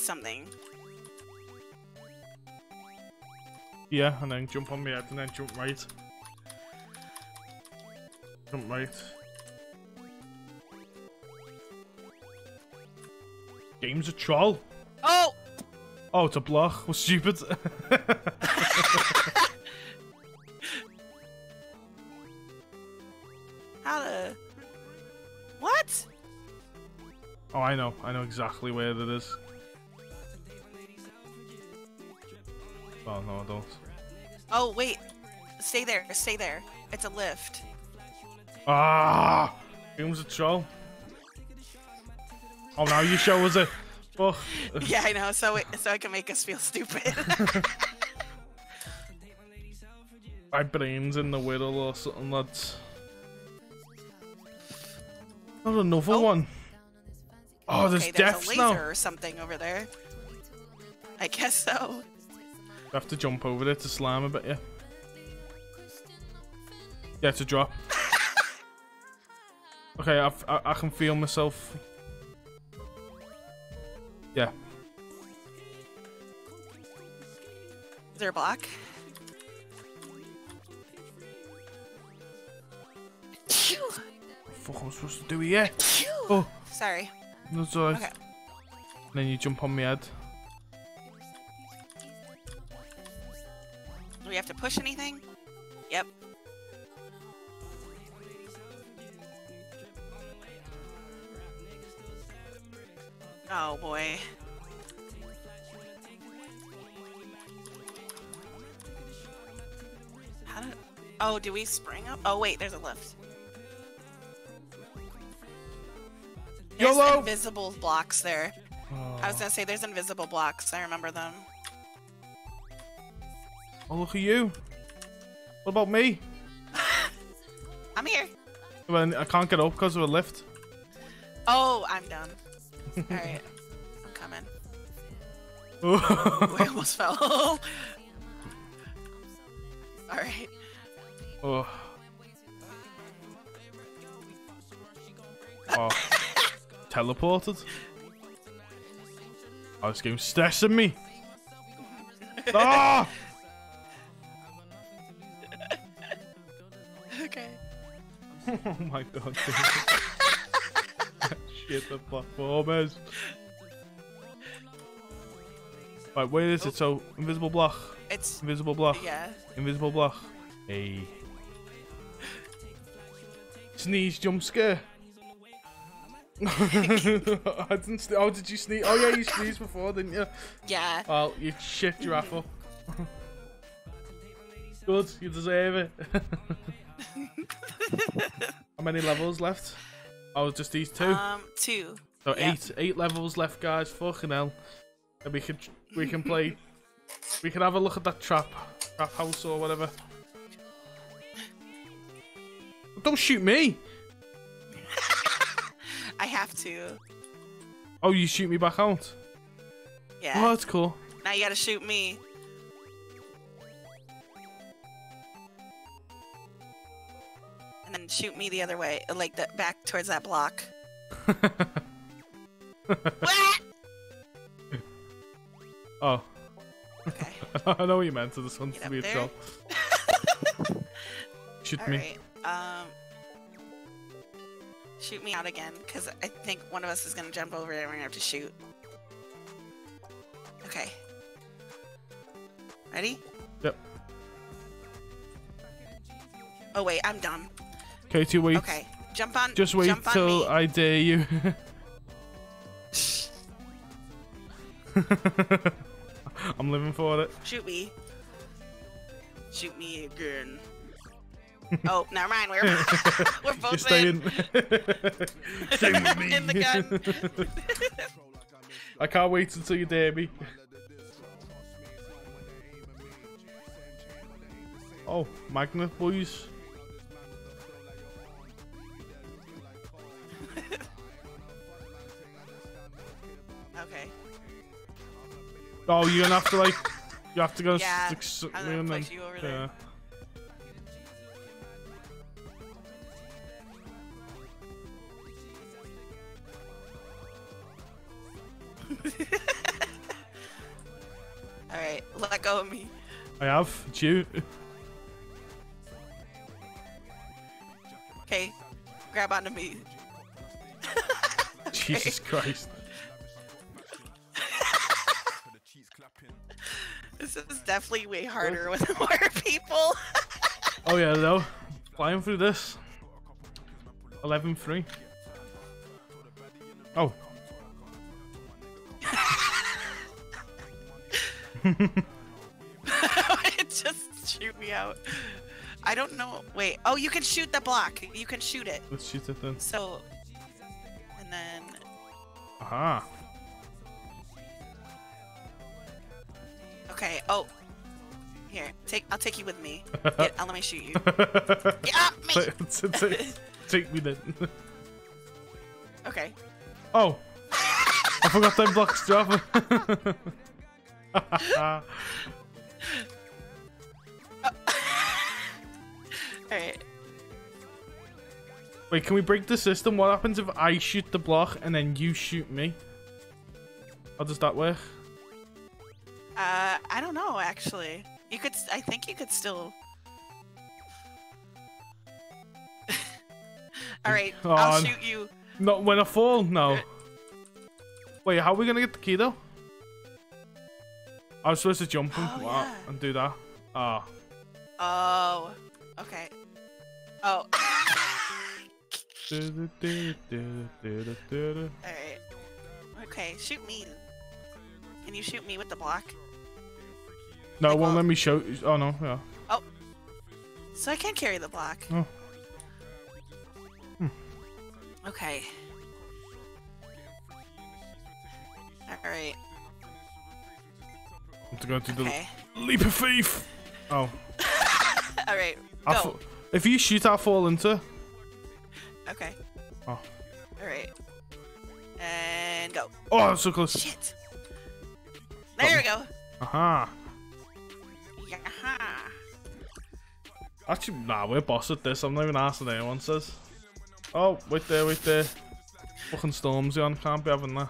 Something. Yeah, and then jump on my head and then jump right. Jump right. Game's a troll. Oh! Oh, it's a block. We're stupid. How to. What? oh, I know. I know exactly where it is. Oh, no, I don't. Oh, wait. Stay there. Stay there. It's a lift. Ah! Game's a troll. Oh, now you show us it. Oh. yeah, I know. So it, so it can make us feel stupid. My brain's in the whittle or something, lads. Not another Oh. one. Oh, there's okay, there's a laser now. or something over there. I guess so. You have to jump over there to slam a bit, yeah. Yeah, to drop. okay, I've, I, I can feel myself. Yeah. Is there a block? Phew. What the fuck am I supposed to do here? Phew. Oh, Sorry. that's alright. Okay. Then you jump on my head. We have to push anything? Yep. Oh boy. How did? Oh, do we spring up? Oh wait, there's a lift. There's YOLO! invisible blocks there. Oh, I was oh. gonna say there's invisible blocks. I remember them. Oh, look at you. What about me? I'm here. When I can't get up because of a lift. Oh, I'm done. All right, I'm coming. I almost fell. All right. Oh. Oh. Teleported? Oh, this game's stressing me. ah! Okay. Oh my god. Shit, the platformers. Right, where is it? So, invisible block. It's Invisible block. yeah. Invisible block. Hey. Sneeze jump scare. I didn't. Oh, did you sneeze? Oh yeah, you sneezed before, didn't you? Yeah. Oh, you shit giraffe up. Good, you deserve it. How many levels left? Oh, just these two. Um, two. so eight, eight levels left, guys. Fucking hell. And we can, we can play. we can have a look at that trap, trap house or whatever. Don't shoot me! I have to. Oh, you shoot me back out. Yeah. Oh, that's cool. Now you gotta shoot me. And shoot me the other way, like the back towards that block. Oh, okay. I know what you meant. So the sun's Get to be itself. Shoot All me. right. Um, shoot me out again, because I think one of us is gonna jump over it and we're gonna have to shoot. Okay. Ready? Yep. Oh wait, I'm dumb. Katie, wait. Okay, jump on. Just wait jump on till. I dare you. I'm living for it. Shoot me. Shoot me again. oh, never mind. We're we're both staying. in. Stay with me. In the gun. I can't wait until you dare me. Oh, magnet boys. Oh, you're gonna have to like, you have to go Yeah, stick something in push them. you over there. All right, let go of me. I have. It's you. Okay, grab onto me. Jesus Christ. Definitely way harder with more people. Oh yeah, though. Flying through this. 11-3. Oh. It just shoot me out. I don't know. Wait. Oh, you can shoot the block. You can shoot it. Let's shoot it then. So, and then Aha. Okay. Oh, here. Take. I'll take you with me. Get, I'll let me shoot you. Get off me. Take- take- me then. Okay. Oh. I forgot them blocks drop. All right. Wait, can we break the system? What happens if I shoot the block and then you shoot me? How does that work? Uh, I don't know actually. You could. I think you could still. All right. I'll shoot you. Not when I fall? No. Wait, how are we gonna get the key though? I was supposed to jump and, Oh, wow, yeah. and do that. Ah. Oh. Okay. Oh. Du- du. Alright. Okay, shoot me. Can you shoot me with the block? No, it Like, won't well- let me show. Oh no, yeah. Oh, so I can't carry the block. Oh. Hmm. Okay. Alright. I have to go to the leap of faith. Oh. Alright. Go. fa- if you shoot, I'll fall into. Okay. Oh. Alright. And go. Oh, that's so close. Shit. There we go. Aha. Yaha. Actually, nah, we're boss at this. I'm not even asking anyone says. Oh, wait there, wait there. Fucking Stormzy on, can't be having that.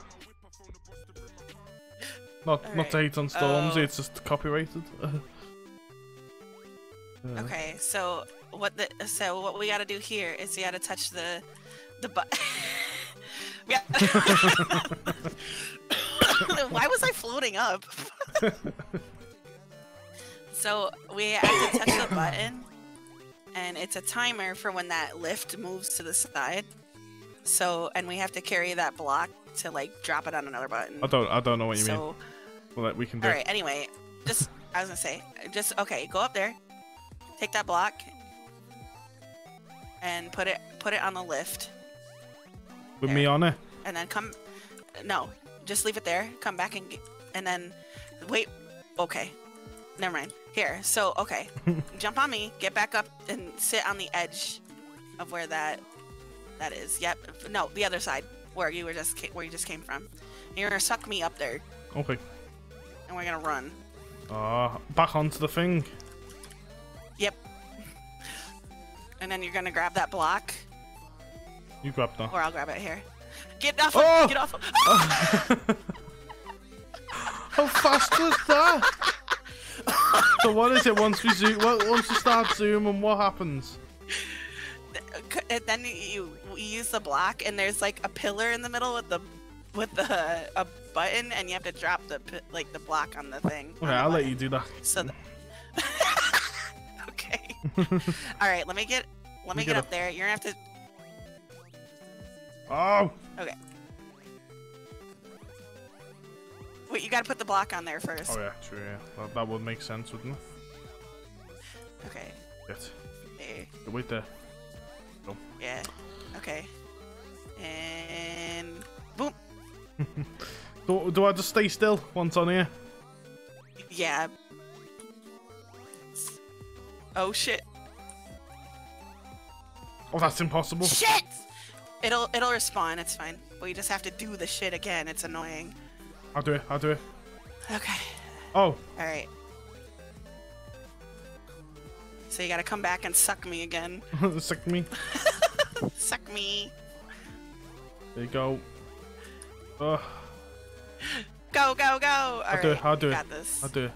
Not, not to hate on Stormzy, Oh. it's just copyrighted. Yeah. Okay, so what the so what we gotta do here is we gotta touch the the butt. yeah. Why was I floating up? So we have to touch the button, and it's a timer for when that lift moves to the side. So and we have to carry that block to like drop it on another button. I don't, I don't know what you mean. so Well, that we can do. all right. Anyway, just I was gonna say, just okay. Go up there, take that block, and put it put it on the lift, With me on it. and then come. No, just leave it there. Come back and and then wait. Okay, never mind. Here. So okay, jump on me. Get back up and sit on the edge of where that that is. Yep. No, the other side where you were just where you just came from. You're gonna suck me up there, Okay. and we're gonna run. Ah, back onto the thing. Yep. And then you're gonna grab that block, You grab that. or I'll grab it here. Get off! Oh! Get off! How fast was that? So what is it once we zoom? What, once we start zooming, what happens? Uh, then you, you use the block, and there's like a pillar in the middle with the with the a button, and you have to drop the like the block on the thing. Okay, I'll let you do that. So. th- okay. All right. Let me get let me me get get up there. You're gonna have to. Oh! Wait, you gotta put the block on there first. Oh yeah, true, yeah. That, that would make sense, wouldn't it? Okay. Yes. There. Wait there. Yeah. Okay. And boom. Do, do I just stay still once on here? Yeah. Oh shit. Oh, that's impossible. Shit! It'll it'll respawn. It's fine. But you just have to do the shit again. It's annoying. I'll do it, I'll do it. Okay. Oh, All right. So you gotta come back and suck me again. suck me. Suck me. There you go. Oh, Go go go. All I'll do it, I'll do you it. Got this. I'll do it.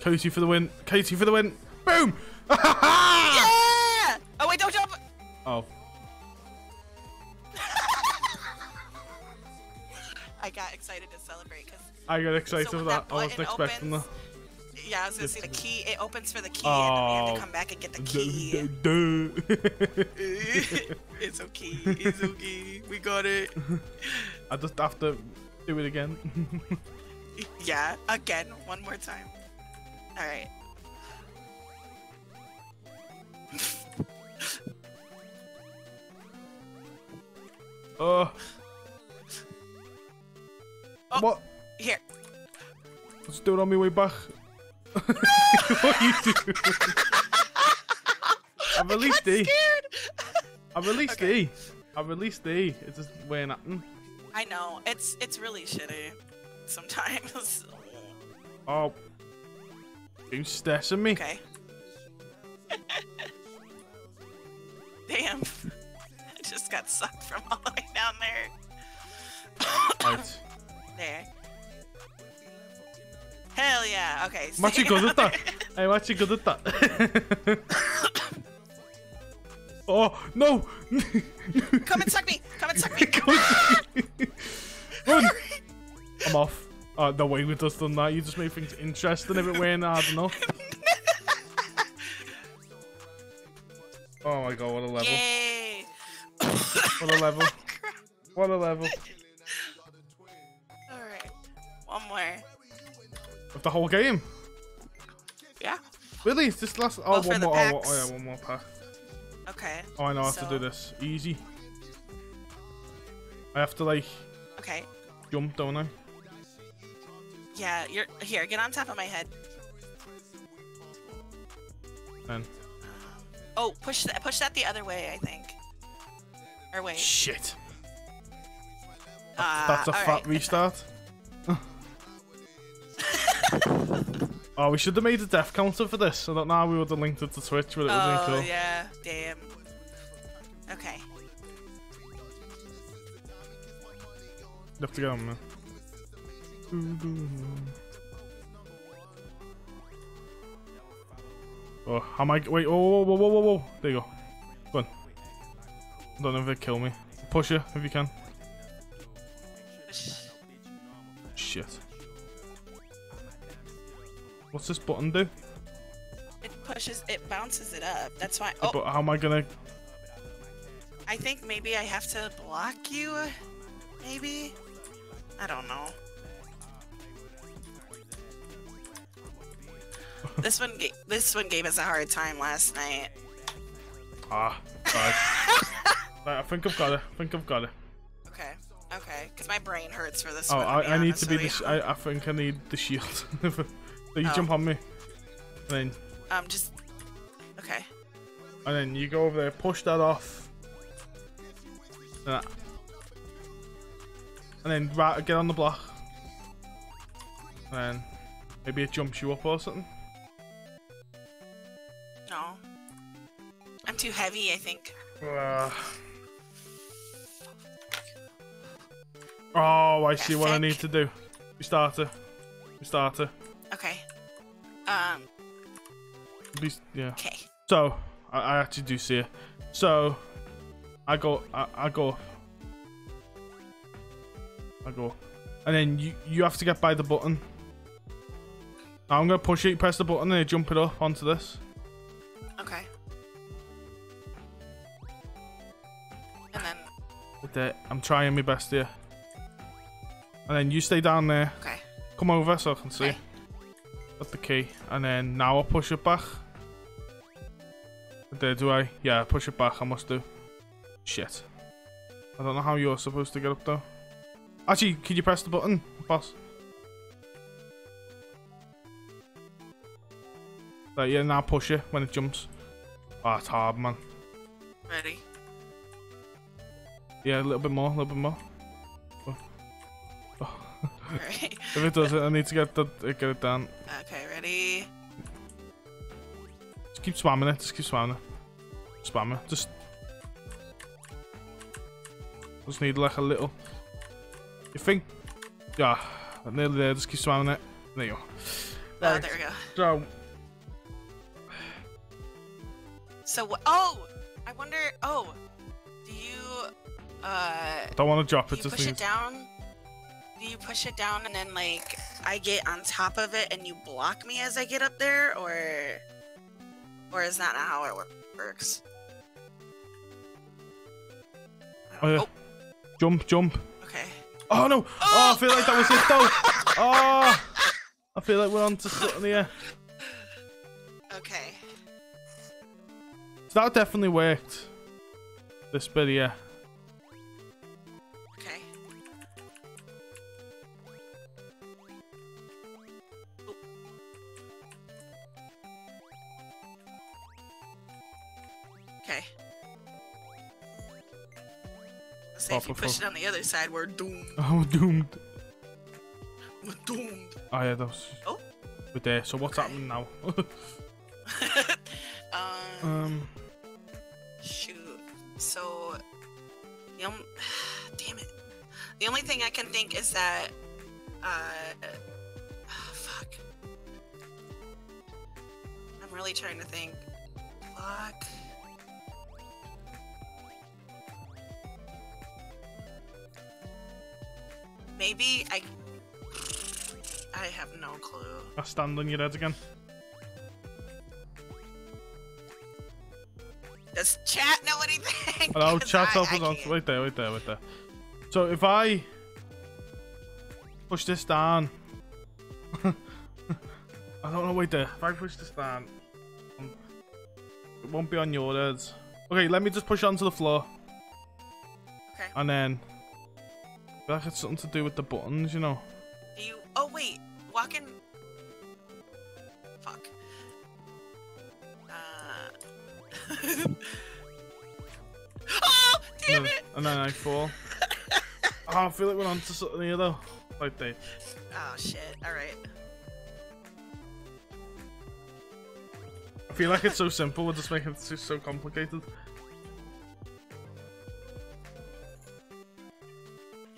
Katie for the win. Katie for the win. Boom! Yeah! Oh wait, don't jump. oh, I got excited to celebrate because I got excited So for that. I wasn't expecting that. yeah, I was gonna say the key. It opens for the key, Oh. and then we have to oh. come back and get the key. Duh, duh. it's okay. It's okay. We got it. I just have to do it again. Yeah, again, one more time. All right. oh. Oh. What? Here. Let's do it on my way back. what you do? I released E. Scared. I released Okay. E. I released E. It's just wearing nothing. I know it's it's really shitty sometimes. Oh. You stressing me? Okay. Damn. I just got sucked from all the way down there. Right. There. Hell yeah. Okay. I'm actually stay good at that. I'm actually good at that. oh, no! Come and suck me. Come and suck me. Run! I'm off. Uh, oh, no way we just done that. You just made things interesting if it weren't hard enough. Oh my god, what a level. Yay. What a level. What a level. The whole game. Yeah. Really? Is this last? Oh, Well, one more. Oh, oh, yeah, one more pack. Okay. Oh, I know how to do this. Easy. I have to, like, Okay. jump, don't I? Yeah, you're here, get on top of my head. And Oh, push that push that the other way, I think. Or wait. shit. Uh, That's a fat it's restart. Oh, we should have made a death counter for this. I don't know how we would have linked it to Twitch, but it would have Oh been cool. yeah, damn. Okay. You have to get on, man. Oh, how am I? Wait, oh, whoa, whoa, whoa, whoa, whoa. There you go. Go on. I don't know if it kill me. Push you if you can. Shit. What's this button do? It pushes it bounces it up. That's why oh But how am I gonna? I think maybe I have to block you maybe? I don't know. this one this one gave us a hard time last night. Ah, right. right. I think I've got it. I think I've got it. Okay. Okay. Because my brain hurts for this Oh, one. I, I need to be the. I, I think I need the shield. so you Oh. jump on me, then Um, just. Okay. and then you go over there, push that off, and, that- and then right, get on the block, and then maybe it jumps you up or something. No. I'm too heavy, I think. Uh, oh, I see what I need to do. We starter. Okay. Um, Be, yeah. okay. So I, I actually do see it. So I go. I, I go. I go. And then you you have to get by the button. Now I'm gonna push it. You press the button and you jump it up onto this. Okay. And then, it, I'm trying my best here. And then you stay down there. okay. Come over so I can see. Okay. Got the key. And then now I'll push it back. There, do I? Yeah, push it back. I must do. Shit. I don't know how you're supposed to get up though. Actually, can you press the button, boss? Right, yeah, now push it when it jumps. Ah, it's hard, man. Ready? Yeah, a little bit more, a little bit more. Alright. If it does it, I need to get the get it down. Keep spamming it. Just keep spamming it. Spam it. Just. Just need like a little. You think? Yeah, nearly there. Just keep spamming it. There you go. Oh, Right. there we go. So, So, wh- oh! I wonder, oh, do you, uh, don't want to drop do it. you Just push it down? Do you push it down and then, like, I get on top of it and you block me as I get up there, or, or is that not how it wor- works? Oh, yeah. Oh. Jump, jump. okay. Oh no! Oh, I feel like that was it though. Oh, I feel like we're on to something here. Okay. So that definitely worked. This bit here. Say if you push it on the other side, we're doomed. Oh, doomed. We're doomed. Oh yeah, was. Oh. We're there. So what's Okay. happening now? um, um. shoot. So, the damn it. The only thing I can think is that, uh, fuck. I'm really trying to think. Fuck. Maybe I. I have no clue. I stand on your head again. Does chat know anything? Hello, 'Cause chat I us on. Right there, right there, right there. So if I push this down, I don't know. Wait there. If I push this down, it won't be on your heads. Okay, let me just push onto the floor, Okay. and then feel like it's something to do with the buttons, you know. Do you? Oh wait, walk in. Fuck. Uh. oh damn No, it! And then I fall. oh, I feel like we're onto something here though. Right there. Oh shit! All right. I feel like it's so simple. We're just making it so complicated.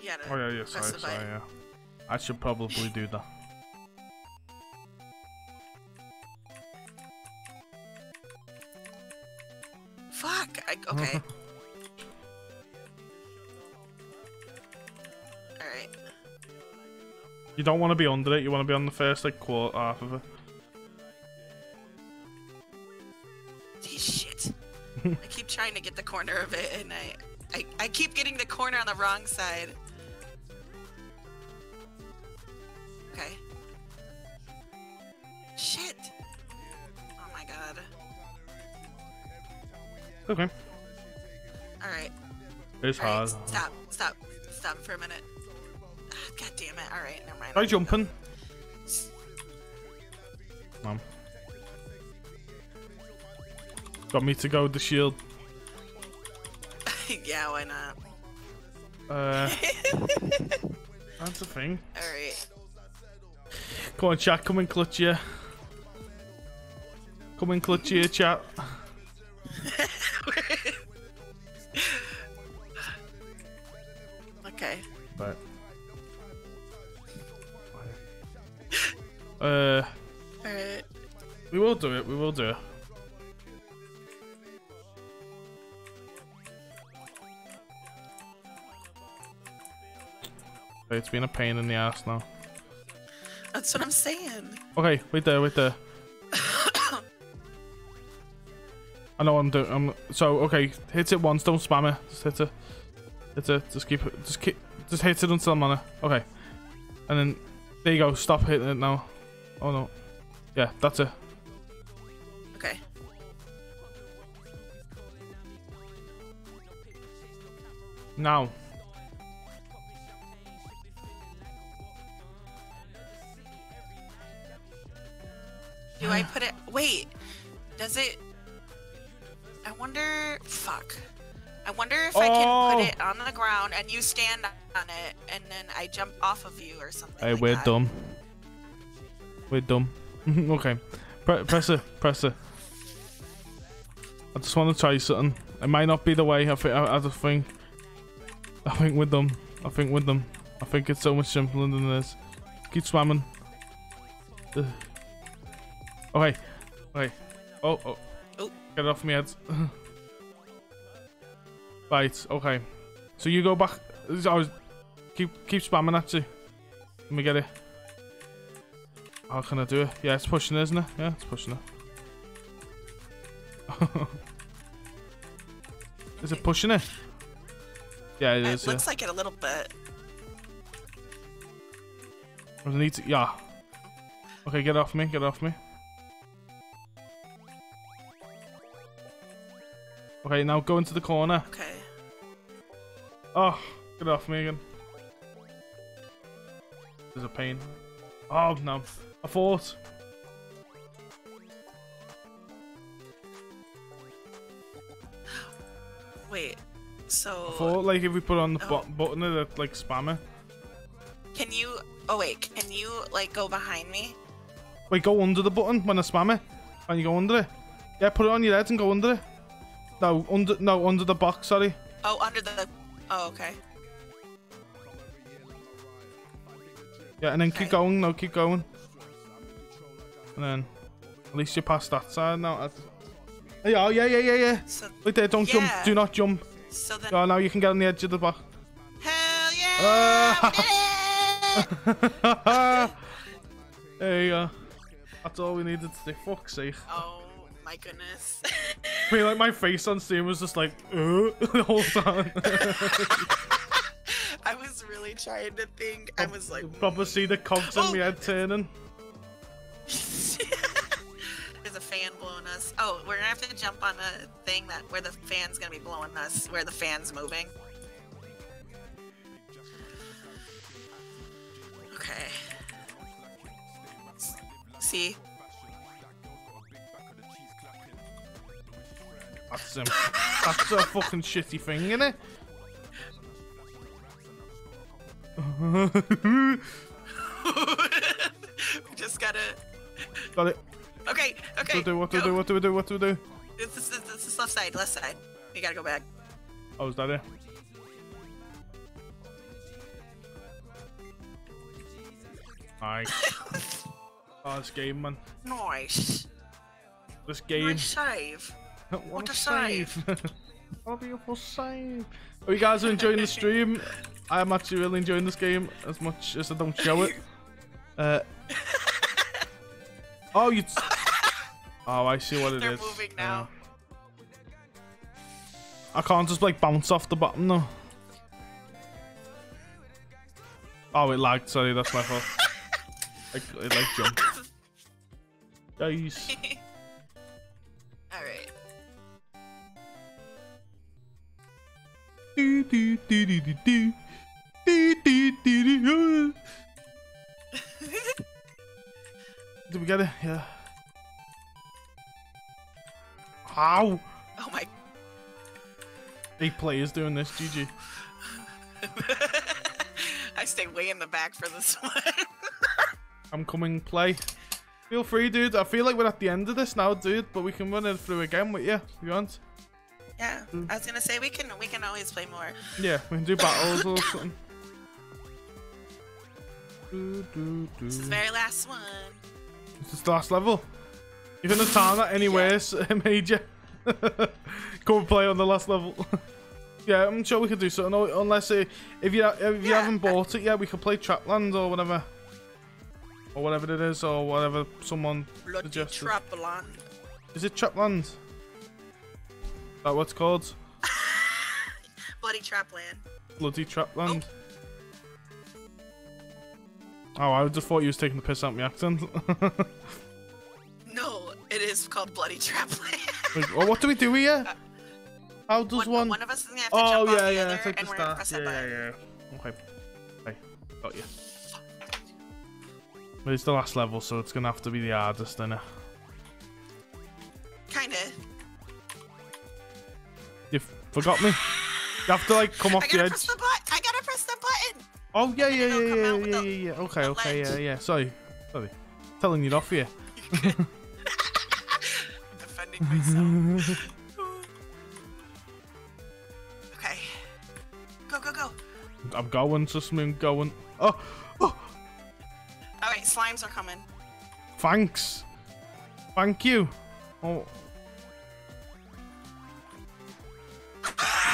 You gotta Oh yeah, yeah. Sorry, sorry. Yeah. I should probably do that. Fuck. I, okay. All right. You don't want to be under it. You want to be on the first like quarter half of it. Shit. I keep trying to get the corner of it, and I, I, I keep getting the corner on the wrong side. Shit. Oh my god. Okay. All right. It's All right. hard. Stop. Stop. Stop for a minute. Ah, God damn it. All right. Never mind. Try jumping. Mom. Got me to go with the shield. yeah. Why not? Uh, that's the thing. All right. Come on, chat. Come and clutch you. Come in clutch here, chat. okay. But. Uh. Alright. We will do it, we will do it. It's been a pain in the ass now. That's what I'm saying. Okay, wait there, wait there. I know I'm doing. I'm so okay. Hit it once. Don't spam it. Just hit it. Hit it. Just keep it. Just keep. Just hit it until I'm on it. Okay. And then there you go. Stop hitting it now. Oh no. Yeah, that's it. Okay. Now. Do I put it? Wait. Does it? I wonder. Fuck. I wonder if I can Oh. put it oh. on the ground and you stand on it, and then I jump off of you or something. Hey, like we're that. dumb. We're dumb. okay. Pre press it. Press it. I just want to try something. It might not be the way. I think. I, I just think. I think with them. I think with them. I think it's so much simpler than this. Keep swimming. Ugh. Okay. Okay. Oh, oh. Get off me head. right. Okay. So you go back. I was keep keep spamming at you. Let me get it. How can I do it? Yeah, it's pushing, it, isn't it? Yeah, it's pushing it. is it pushing it? Yeah, it It is. Yeah. looks like it a little bit. It need to? Yeah. Okay, get off me. Get off me. Okay, now go into the corner. Okay. Oh, get off me again. There's a pain. Oh no, I thought. Wait. So I thought like if we put on the Oh. bu- button it like spammer. can you? Oh wait. Can you like go behind me? Wait, go under the button when I spam it. And you go under it. Yeah, put it on your head and go under it. No, under no under the box. Sorry. Oh, under the. Oh, okay. Yeah, and then keep going. No, keep going. And then at least you passed that side now. Yeah, oh, yeah, yeah, yeah, yeah. So Right there, don't jump. Do not jump. so then. Oh, now you can get on the edge of the box. Hell yeah! Ah. it! there you go. That's all we needed to do. Fuck's sake. oh my goodness. I feel like my face on Steam was just like, uh, the whole time. I was really trying to think. I was like, Proper see the cogs in Oh. my head turning. There's a fan blowing us. Oh, we're gonna have to jump on a thing that where the fan's gonna be blowing us, where the fan's moving. Okay. See? That's, um, that's a fucking shitty thing, innit? we just gotta. Got it. Okay, What okay. do we do? What do we do? What do we do? What do we do? This, this, this, this is left side, left side. We gotta go back. Oh, is that it? Nice. oh, this game, man. Nice. This game. Nice save. what a save. what a beautiful save. Hope you guys are enjoying the stream. I'm actually really enjoying this game as much as I don't show it. Uh, oh, you. Oh, I see what it is. They're moving now. I can't just like bounce off the bottom though. Oh, it lagged. Sorry, that's my fault. Like, it like jumped. Guys. Alright. Do, do, do, do, do, do. Do, do, do, do, we get it? Yeah. How? Oh my. Eight players doing this, GG. I stay way in the back for this one. I'm coming play. Feel free, dude. I feel like we're at the end of this now, dude, but we can run it through again with you if you want. Yeah, I was gonna say we can we can always play more. Yeah, we can do battles or something. Do, do, do. This is the very last one. This Is the last level? You the town that anywhere's made you? Come and play on the last level. Yeah, I'm sure we could do something. Unless uh, if you if you Yeah, haven't bought it yet, we could play Trapland or whatever, or whatever it is, or whatever someone Bloody suggested. Trapland. Is it Trapland? Is that what it's called? Bloody Trapland. Bloody Trapland. Oh, I just thought you was taking the piss out of my accent. No, it is called Bloody Trapland. Like, well, oh, what do we do here? How does one, one? one of us is gonna have to Oh jump yeah, yeah. other, Take the and we're gonna start. press Yeah, yeah, yeah. Okay. Okay, got you. But it's the last level, so it's gonna have to be the hardest, innit? Kinda. Forgot me. You have to like come off I gotta edge. press the button. I gotta press the button. Oh yeah, yeah, yeah, yeah, yeah, the- yeah, yeah. Okay, okay, yeah, ledge. yeah. Sorry, sorry. Telling you off here. Defending myself. okay. Go, go, go. I'm going, just me going. Oh, oh, All right, slimes are coming. thanks. Thank you. Oh.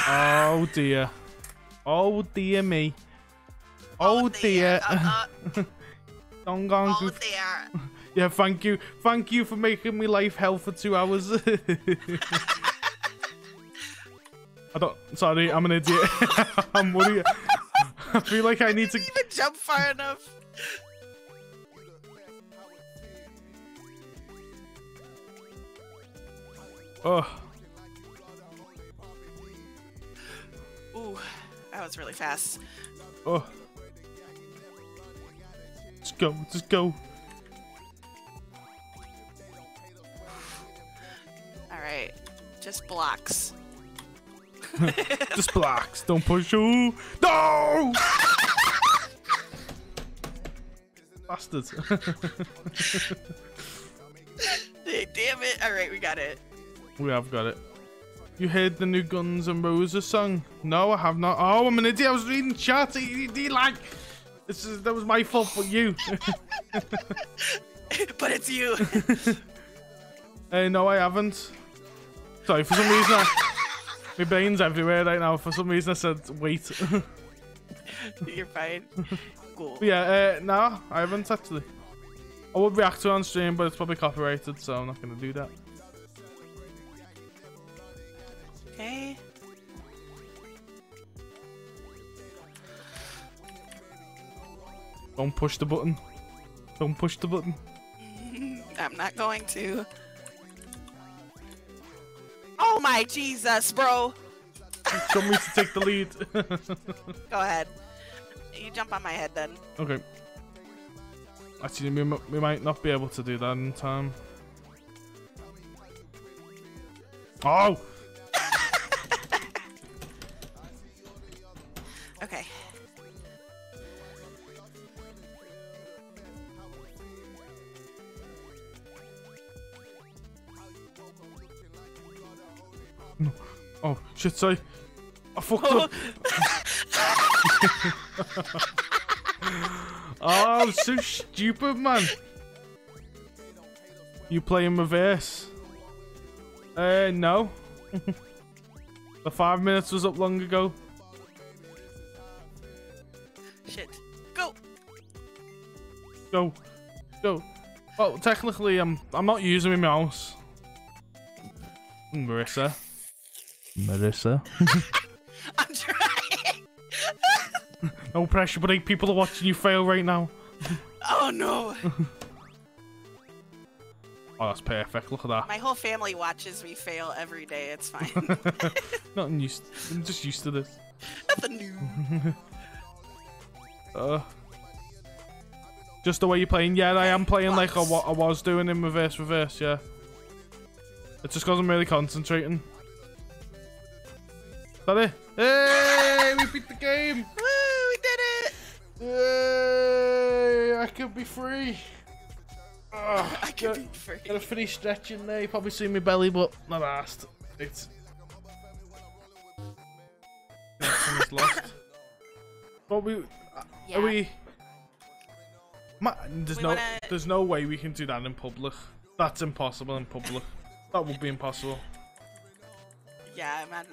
Oh dear. Oh dear me. Oh, dear. Uh, uh, Don't go and oh dear. Yeah, thank you. Thank you for making me life hell for two hours. I don't. Sorry, I'm an idiot. I'm worried. I feel like I need to. Even jump far enough. Oh, that was really fast. oh. Just go. Just go. All right, just blocks. Just blocks. Don't push you. No! Bastards. Hey, Damn it! All right, we got it. we have got it. You heard the new Guns N' Roses song? No, I have not. Oh, I'm an idiot. I was reading chat. You like. This is that was my fault, but you. but it's you. Uh, no, I haven't. Sorry, for some reason, I, my brain's everywhere right now. For some reason, I said wait. You're fine. Cool. but yeah, uh, no, I haven't actually. I would react to it on stream, but it's probably copyrighted, so I'm not gonna do that. Okay. Don't push the button. Don't push the button. I'm not going to. Oh my Jesus, bro! Show me to take the lead. Go ahead. You jump on my head then. okay. Actually, we, we might not be able to do that in time. Oh! Okay. Oh, shit, sorry. I fucked up. oh, I'm so stupid, man. You play in reverse? Uh, no. the five minutes was up long ago. Shit. Go! Go, go. Well, technically, I'm I'm not using my mouse. Marissa. Marissa. I'm trying! No pressure, buddy. People are watching you fail right now. Oh no! Oh, that's perfect. Look at that. My whole family watches me fail every day. It's fine. Nothing used. I'm just used to this. Nothing new. Uh, just the way you're playing. Yeah, I am playing like I, I was doing in reverse, reverse. Yeah. It's just because I'm really concentrating. Is that it? Hey, we beat the game. Woo! We did it! Yay! I could be free. Ugh, I could be free. gotta finish stretching there. You probably see my belly, but not asked. It's. Connection's lost. But we. Yeah. Are we? Ma- there's We no. wanna- There's no way we can do that in public. That's impossible in public. that would be impossible. Yeah, imagine